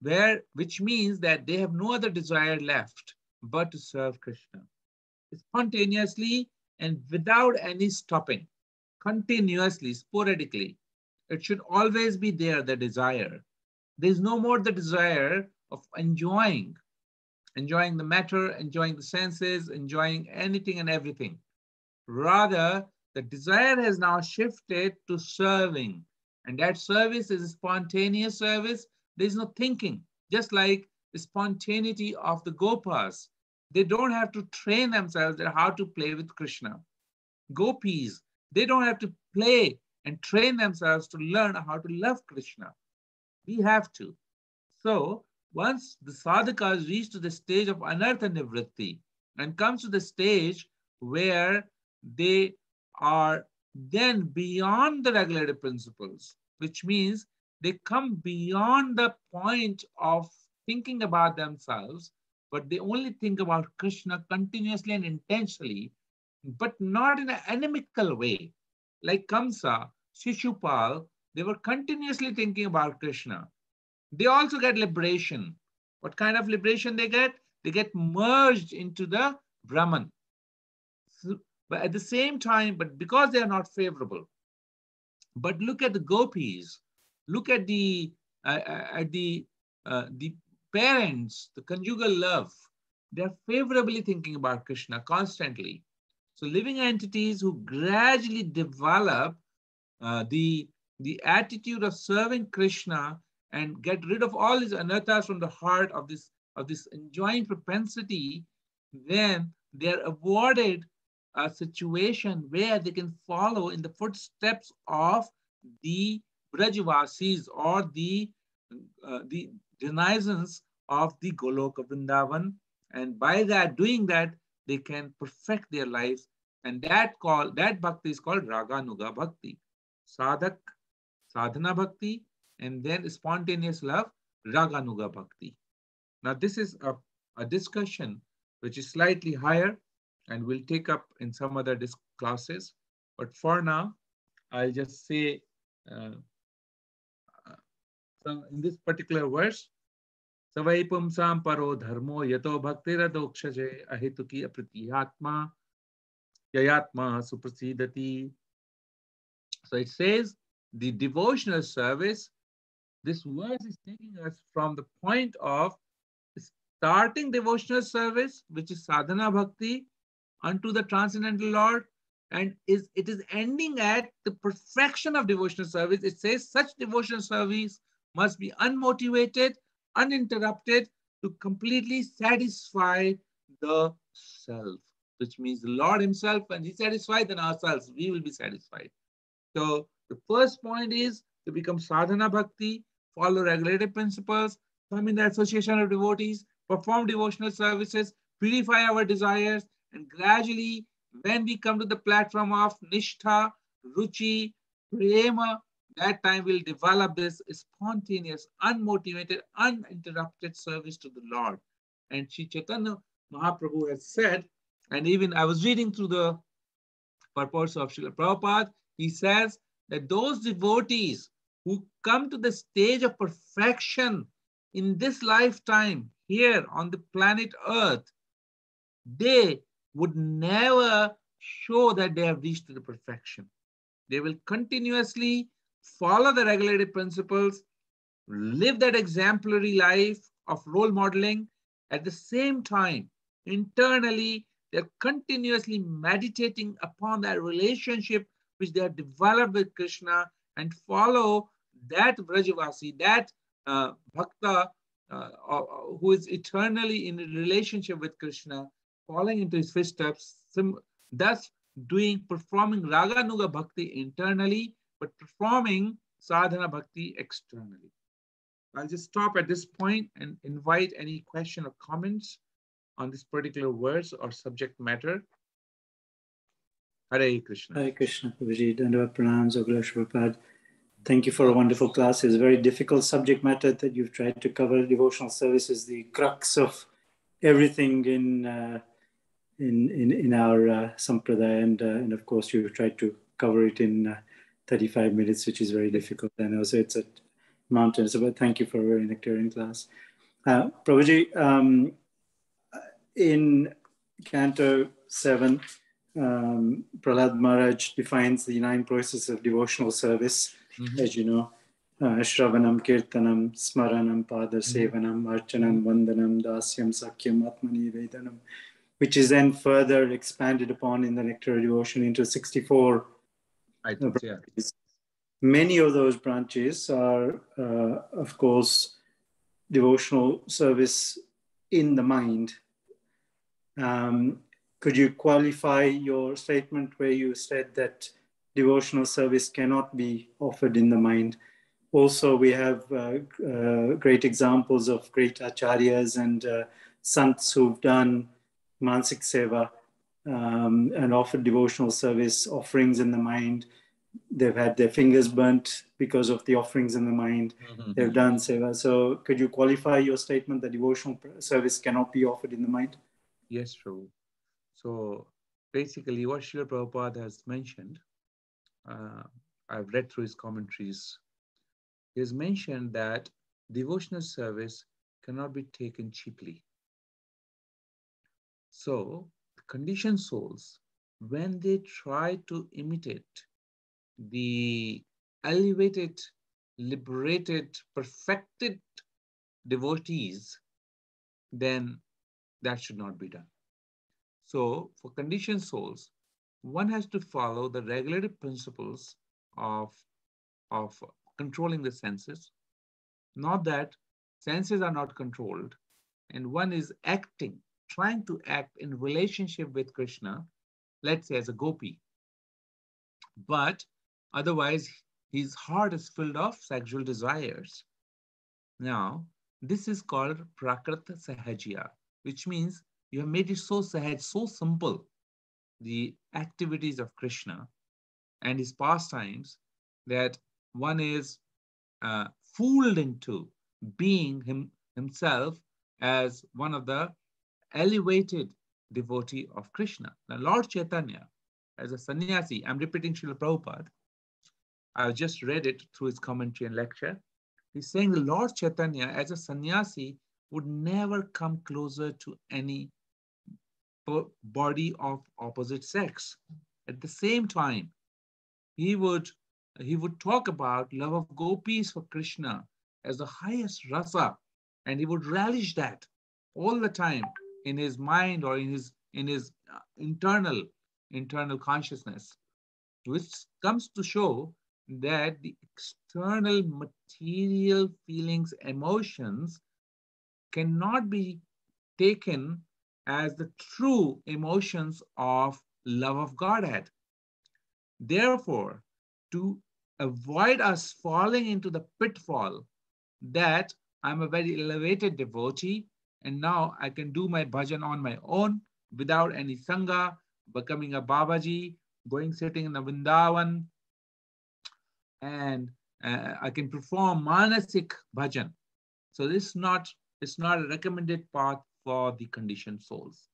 Where, which means that they have no other desire left but to serve Krishna. Spontaneously and without any stopping, continuously, sporadically. It should always be there, the desire. There's no more the desire of enjoying enjoying the matter, enjoying the senses, enjoying anything and everything. Rather, the desire has now shifted to serving. And that service is spontaneous service. There's no thinking, just like the spontaneity of the Gopas. They don't have to train themselves on how to play with Krishna. Gopis, they don't have to play and train themselves to learn how to love Krishna. We have to. So once the sadhakas reach to the stage of anartha nivritti and comes to the stage where they are then beyond the regulative principles, which means they come beyond the point of thinking about themselves, but they only think about Krishna continuously and intentionally, but not in an animical way. Like Kamsa, Shishupal, they were continuously thinking about Krishna. They also get liberation. What kind of liberation they get? They get merged into the Brahman. But at the same time, but because they are not favorable, but look at the gopis, look at the uh, uh at the uh, the parents, the conjugal love. They're favorably thinking about Krishna constantly. So living entities who gradually develop uh, the the attitude of serving Krishna and get rid of all these anarthas from the heart of this of this enjoying propensity, then they're awarded a situation where they can follow in the footsteps of the Brajavasis or the uh, the denizens of the Goloka Vrindavan. And by that, doing that, they can perfect their lives And that call that bhakti is called Raganuga Bhakti. Sadhak, sadhana bhakti, and then spontaneous love, Raganuga Bhakti. Now, this is a, a discussion which is slightly higher and we'll take up in some other classes. But for now, I'll just say, uh, uh, so in this particular verse, Savai pumsam paro dharmo yato bhaktiradokshase ahituki apritihatma yayatma suprasidati. So it says the devotional service, this verse is taking us from the point of starting devotional service, which is sadhana bhakti, unto the transcendental Lord, and is it is ending at the perfection of devotional service. It says such devotional service must be unmotivated, uninterrupted to completely satisfy the self, which means the Lord Himself, when He's satisfied, then ourselves, we will be satisfied. So the first point is to become sadhana bhakti, follow regulative principles, come in the association of devotees, perform devotional services, purify our desires, and gradually, when we come to the platform of Nishtha, Ruchi, Prema, that time we'll develop this spontaneous, unmotivated, uninterrupted service to the Lord. And Sri Chaitanya Mahaprabhu has said, and even I was reading through the purpose of Srila Prabhupada, he says that those devotees who come to the stage of perfection in this lifetime here on the planet Earth, they would never show that they have reached the perfection. They will continuously follow the regulated principles, live that exemplary life of role modeling. At the same time, internally, they're continuously meditating upon that relationship which they have developed with Krishna and follow that Vrajavasi, that uh, Bhakta uh, uh, who is eternally in a relationship with Krishna falling into his footsteps, thus doing, performing Raganuga Bhakti internally, but performing Sadhana Bhakti externally. I'll just stop at this point and invite any question or comments on this particular verse or subject matter. Hare Krishna. Hare Krishna, Prabhuji. Dandava Pranam, Prabhupada. Thank you for a wonderful class. It's a very difficult subject matter that you've tried to cover. Devotional service is the crux of everything in uh, in, in, in our uh, sampradaya. And, uh, and of course, you tried to cover it in uh, 35 minutes, which is very difficult. And also it's a mountain. So but thank you for a very nectarian class. Uh, Prabhuji, um, in Canto 7, um, Prahlad Maharaj defines the nine processes of devotional service, mm-hmm. as you know. Uh, Shravanam, Kirtanam, Smaranam, Pada Sevanam, Archanam, Vandanam, Dasyam, Sakyam, Atmani, Vedanam which is then further expanded upon in the Nectar of Devotion into 64 items. Yeah. Many of those branches are, uh, of course, devotional service in the mind. Um, could you qualify your statement where you said that devotional service cannot be offered in the mind? Also, we have uh, uh, great examples of great acharyas and uh, sants who've done Mansik Seva um, and offered devotional service offerings in the mind. They've had their fingers burnt because of the offerings in the mind. Mm-hmm. They've done Seva. So, could you qualify your statement that devotional service cannot be offered in the mind? Yes, true. So, basically, what Srila Prabhupada has mentioned, uh, I've read through his commentaries. He has mentioned that devotional service cannot be taken cheaply. So conditioned souls, when they try to imitate the elevated, liberated, perfected devotees, then that should not be done. So for conditioned souls, one has to follow the regulative principles of, of controlling the senses. Not that senses are not controlled and one is acting trying to act in relationship with Krishna, let's say as a gopi. But otherwise, his heart is filled of sexual desires. Now, this is called Prakrita Sahajiya, which means you have made it so sahaj, so simple, the activities of Krishna and his pastimes that one is uh, fooled into being him, himself as one of the elevated devotee of Krishna. Now, Lord Chaitanya, as a sannyasi, I'm repeating Srila Prabhupada. I've just read it through his commentary and lecture. He's saying the Lord Chaitanya, as a sannyasi, would never come closer to any body of opposite sex. At the same time, he would he would talk about love of gopis for Krishna as the highest rasa, and he would relish that all the time in his mind or in his in his uh, internal internal consciousness, which comes to show that the external material feelings, emotions cannot be taken as the true emotions of love of Godhead. Therefore, to avoid us falling into the pitfall that I'm a very elevated devotee and now I can do my bhajan on my own without any sangha, becoming a Babaji, going sitting in the Vrindavan, and uh, I can perform manasik bhajan. So this is not, it's not a recommended path for the conditioned souls.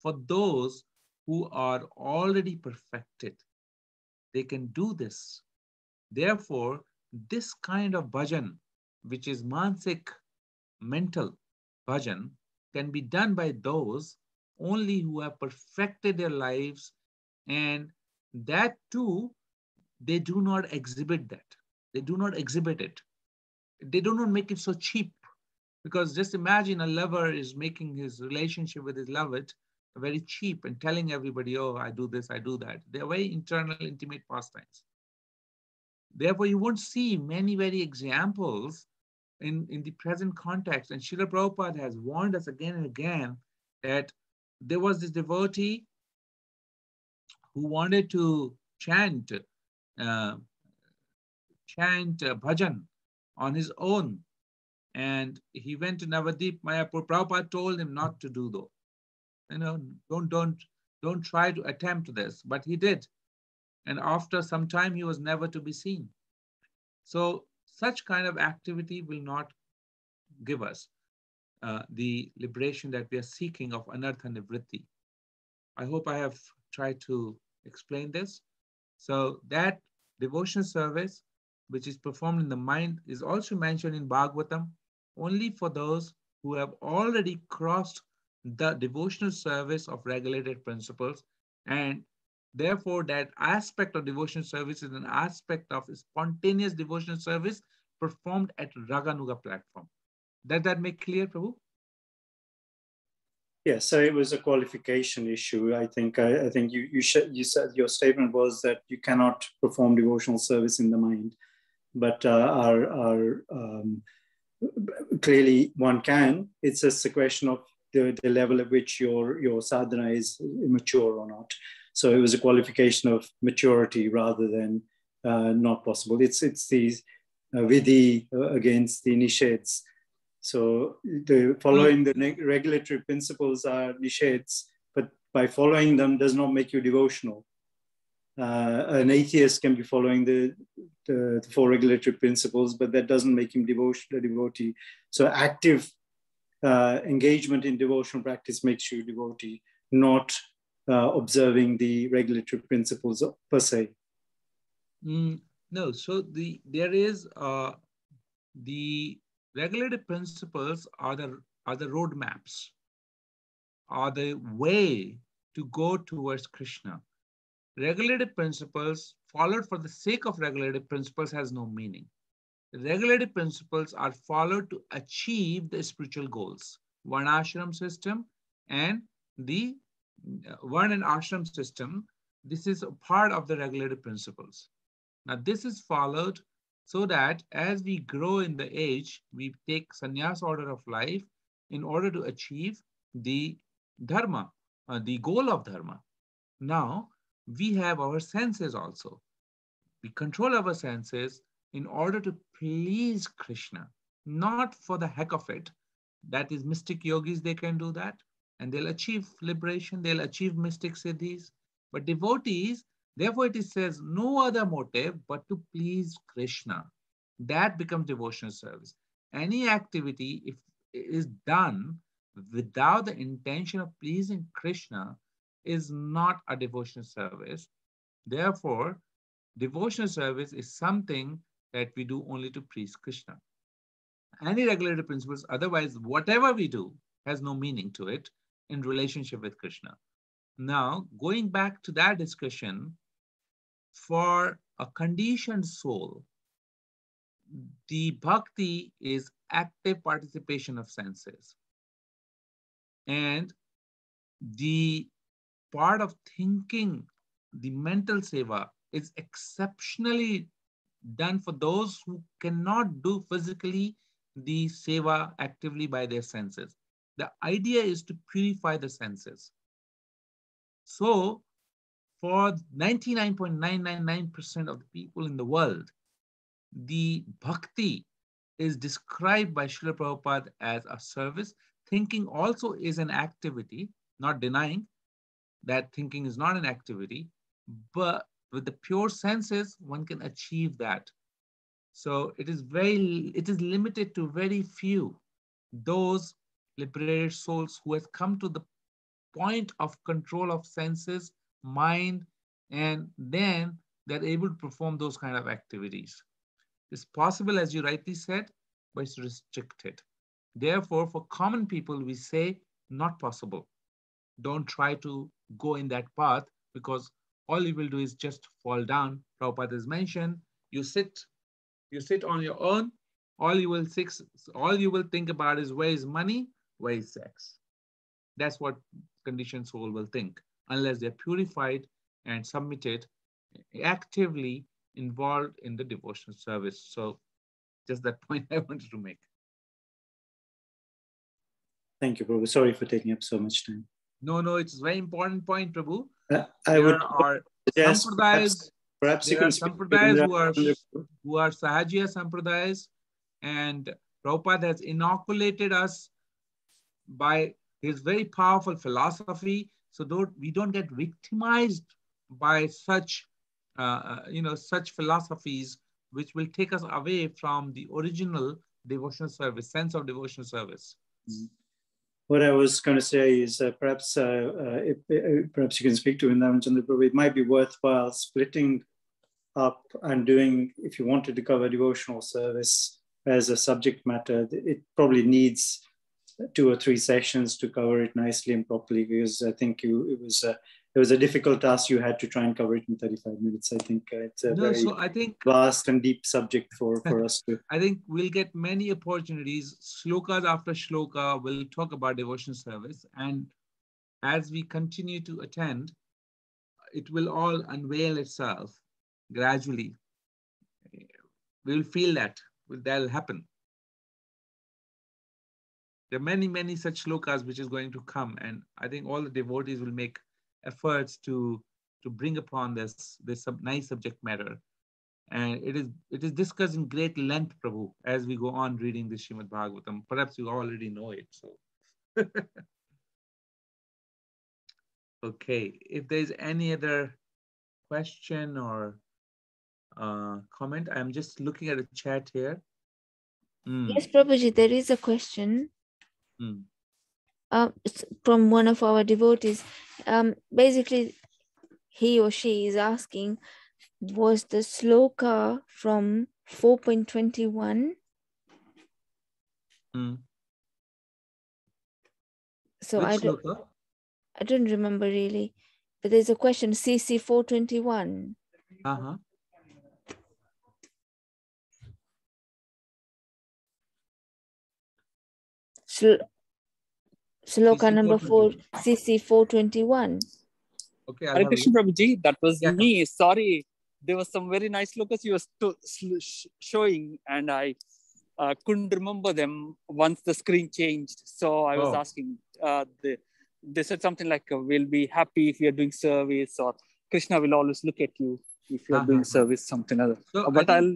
For those who are already perfected, they can do this. Therefore, this kind of bhajan, which is mansik, mental bhajan, can be done by those only who have perfected their lives and that too, they do not exhibit that. They do not exhibit it. They do not make it so cheap because just imagine a lover is making his relationship with his loved very cheap and telling everybody, oh, I do this, I do that. They're very internal, intimate pastimes. Therefore, you won't see many, very examples in, in the present context. And Srila Prabhupada has warned us again and again that there was this devotee who wanted to chant, uh, chant uh, bhajan on his own. And he went to Navadip Mayapur. Prabhupada told him not to do though you know, don't, don't, don't try to attempt this, but he did. And after some time, he was never to be seen. So such kind of activity will not give us uh, the liberation that we are seeking of anartha nivritti. I hope I have tried to explain this. So that devotion service, which is performed in the mind, is also mentioned in Bhagavatam only for those who have already crossed the devotional service of regulated principles. And therefore, that aspect of devotional service is an aspect of spontaneous devotional service performed at Raganuga platform. Does that make clear, Prabhu? Yes, so it was a qualification issue. I think I, I think you you, you said your statement was that you cannot perform devotional service in the mind, but uh, um, clearly one can. It's just a question of the, the level at which your, your sadhana is mature or not. So it was a qualification of maturity rather than uh, not possible. It's, it's these uh, vidhi uh, against the nisheds. So the following the regulatory principles are nisheds, but by following them does not make you devotional. Uh, an atheist can be following the, the, the, four regulatory principles, but that doesn't make him devotion, a devotee. So active uh, engagement in devotional practice makes you a devotee, not uh, observing the regulatory principles per se. Mm, no, so the there is uh, the regulatory principles are the are the roadmaps, are the way to go towards Krishna. Regulated principles followed for the sake of regulated principles has no meaning regulative principles are followed to achieve the spiritual goals. One ashram system and the one and ashram system, this is a part of the regulative principles. Now this is followed so that as we grow in the age, we take sannyas order of life in order to achieve the dharma, uh, the goal of dharma. Now we have our senses also. We control our senses in order to please Krishna, not for the heck of it. That is mystic yogis, they can do that and they'll achieve liberation, they'll achieve mystic siddhis. But devotees, therefore it says no other motive but to please Krishna. That becomes devotional service. Any activity, if it is done without the intention of pleasing Krishna, is not a devotional service. Therefore, devotional service is something that we do only to please Krishna. Any regulatory principles, otherwise, whatever we do has no meaning to it in relationship with Krishna. Now, going back to that discussion, for a conditioned soul, the bhakti is active participation of senses. And the part of thinking, the mental seva, is exceptionally done for those who cannot do physically the seva actively by their senses. The idea is to purify the senses. So for 99.999% of the people in the world, the bhakti is described by Srila Prabhupada as a service. Thinking also is an activity, not denying that thinking is not an activity, but with the pure senses, one can achieve that. So it is very, it is limited to very few, those liberated souls who has come to the point of control of senses, mind, and then they're able to perform those kind of activities. It's possible, as you rightly said, but it's restricted. Therefore, for common people, we say not possible. Don't try to go in that path because all you will do is just fall down. Prabhupada has mentioned, you sit, you sit on your own, all you will think, all you will think about is where is money, where is sex. That's what conditioned soul will think, unless they're purified and submitted, actively involved in the devotional service. So just that point I wanted to make. Thank you, Prabhu. Sorry for taking up so much time. No, no, it's a very important point, Prabhu. Uh, I There would are suggest sampradayas, perhaps, perhaps you there are sampradayas who are, who are Sahajiya sampradayas, and Prabhupada has inoculated us by his very powerful philosophy, so don't, we don't get victimized by such, uh, uh, you know, such philosophies which will take us away from the original devotional service, sense of devotional service. What I was going to say is uh, perhaps uh, uh, if, uh, perhaps you can speak to Chandra Prabhu. It might be worthwhile splitting up and doing, if you wanted to cover devotional service as a subject matter, it probably needs two or three sessions to cover it nicely and properly because I think you, it was a, it was a difficult task you had to try and cover it in 35 minutes. I think uh, it's a No, very so I think vast and deep subject for, for us to. I think we'll get many opportunities. Shlokas after shloka will talk about devotion service. And as we continue to attend, it will all unveil itself gradually. We'll feel that that'll happen. There are many, many such shlokas which is going to come. And I think all the devotees will make efforts to, to bring upon this, this nice subject matter and it is it is discussed in great length, Prabhu, as we go on reading the Shrimad Bhagavatam. Perhaps you already know it. So, okay, if there's any other question or uh, comment, I'm just looking at the chat here. Hmm, Yes, Prabhuji, there is a question hmm. uh, from one of our devotees. Um, basically, he or she is asking, was the sloka from 4.21? Hmm. So Which I don't, shloka? I don't remember really, but there's a question, CC 421. Uh-huh. Sloka CC number 4, CC 421. Okay, I'll Hare have a Krishna. Prabhuji, that was Yeah. me. Sorry, there was some very nice locus you were sto- sl- sh- showing, and I uh, couldn't remember them once the screen changed. So I was Oh. asking. Uh, they, they said something like, uh, "We'll be happy if you're doing service," or "Krishna will always look at you if you're doing Uh-huh. service." Something other. So I but I'll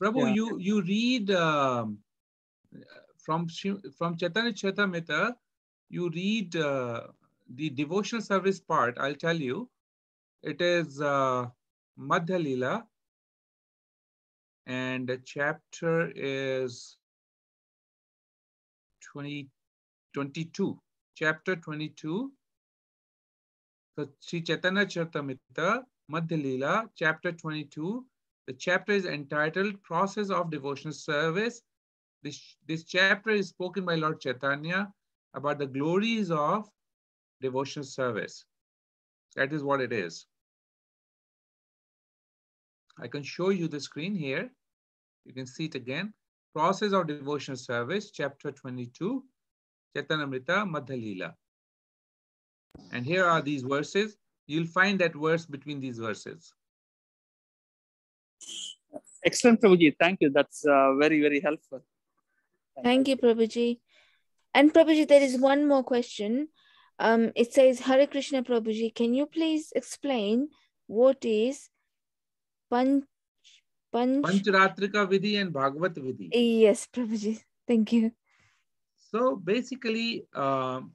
Prabhu, Yeah. you you read um, from Shiv- from Chaitanya Chaitamrita, you read uh, the devotional service part. I'll tell you. it is uh, Madhya Lila, and the chapter is 20, 22, chapter 22. So Sri Chaitanya Charitamrita, Madhya Lila, chapter 22. The chapter is entitled Process of Devotional Service. This, this chapter is spoken by Lord Chaitanya about the glories of devotional service. That is what it is. I can show you the screen here. You can see it again. Process of Devotional Service, chapter 22, Chaitanamrita Madhya Lila. And here are these verses. You'll find that verse between these verses. Excellent, Prabhuji. Thank you. That's uh, very, very helpful. Thank you, Prabhuji. And Prabhuji, there is one more question. Um, it says, Hare Krishna Prabhuji, can you please explain what is Panch, Panch? Pancharatrika Vidhi and Bhagavat Vidhi. Yes, Prabhuji. Thank you. So basically, um,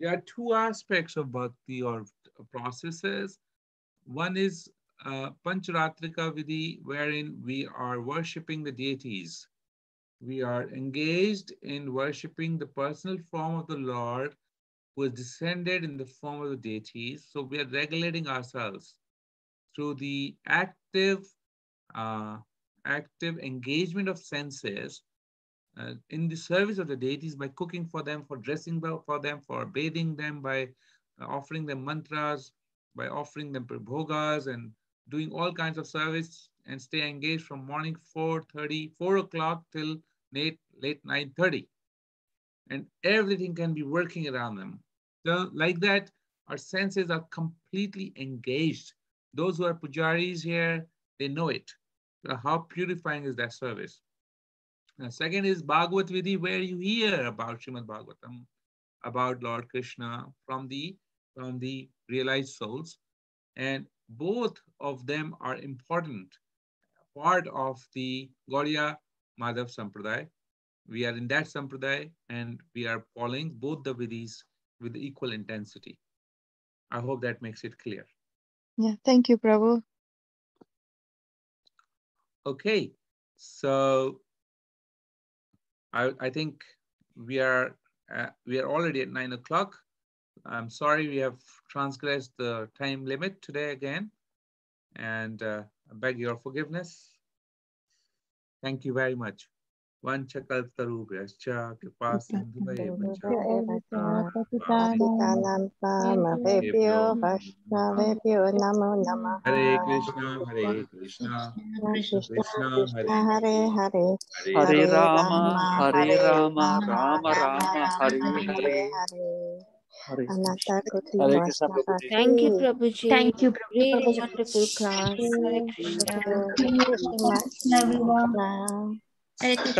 there are two aspects of bhakti or processes. One is uh, Pancharatrika Vidhi, wherein we are worshipping the deities. We are engaged in worshipping the personal form of the Lord who has descended in the form of the deities. So we are regulating ourselves through the active, uh, active engagement of senses uh, in the service of the deities by cooking for them, for dressing for them, for bathing them, by offering them mantras, by offering them bhogas and doing all kinds of service and stay engaged from morning 4.30, 4 o'clock till late, late 9.30. And everything can be working around them. So like that, our senses are completely engaged. Those who are pujaris here, they know it. So how purifying is that service? The second is Bhagavat Vidhi, where you hear about Srimad Bhagavatam, about Lord Krishna from the, from the realized souls. And both of them are important part of the Gaudiya Madhva Sampradaya. We are in that Sampradaya and we are following both the Vidhis with equal intensity. I hope that makes it clear. Yeah, thank you, Prabhu. Okay, so I, I think we are uh, we are already at nine o'clock. I'm sorry we have transgressed the time limit today again, and uh, I beg your forgiveness. Thank you very much. वञ्चकल्पतरुभ्यश्च कृपा पतितानां वैष्णवेभ्यो नमो नमः हरे कृष्ण हरे Krishna Krishna Krishna Hare Hare Hare Rama, Hare Rama, Rama Rama, Hare Hare Hare. Hare Hare Anata Hare Krishna Prabhuji. Thank you, Prabhuji. Thank you, Prabhuji. Really wonderful class. Hare Krishna. Hare Krishna. Hare Krishna.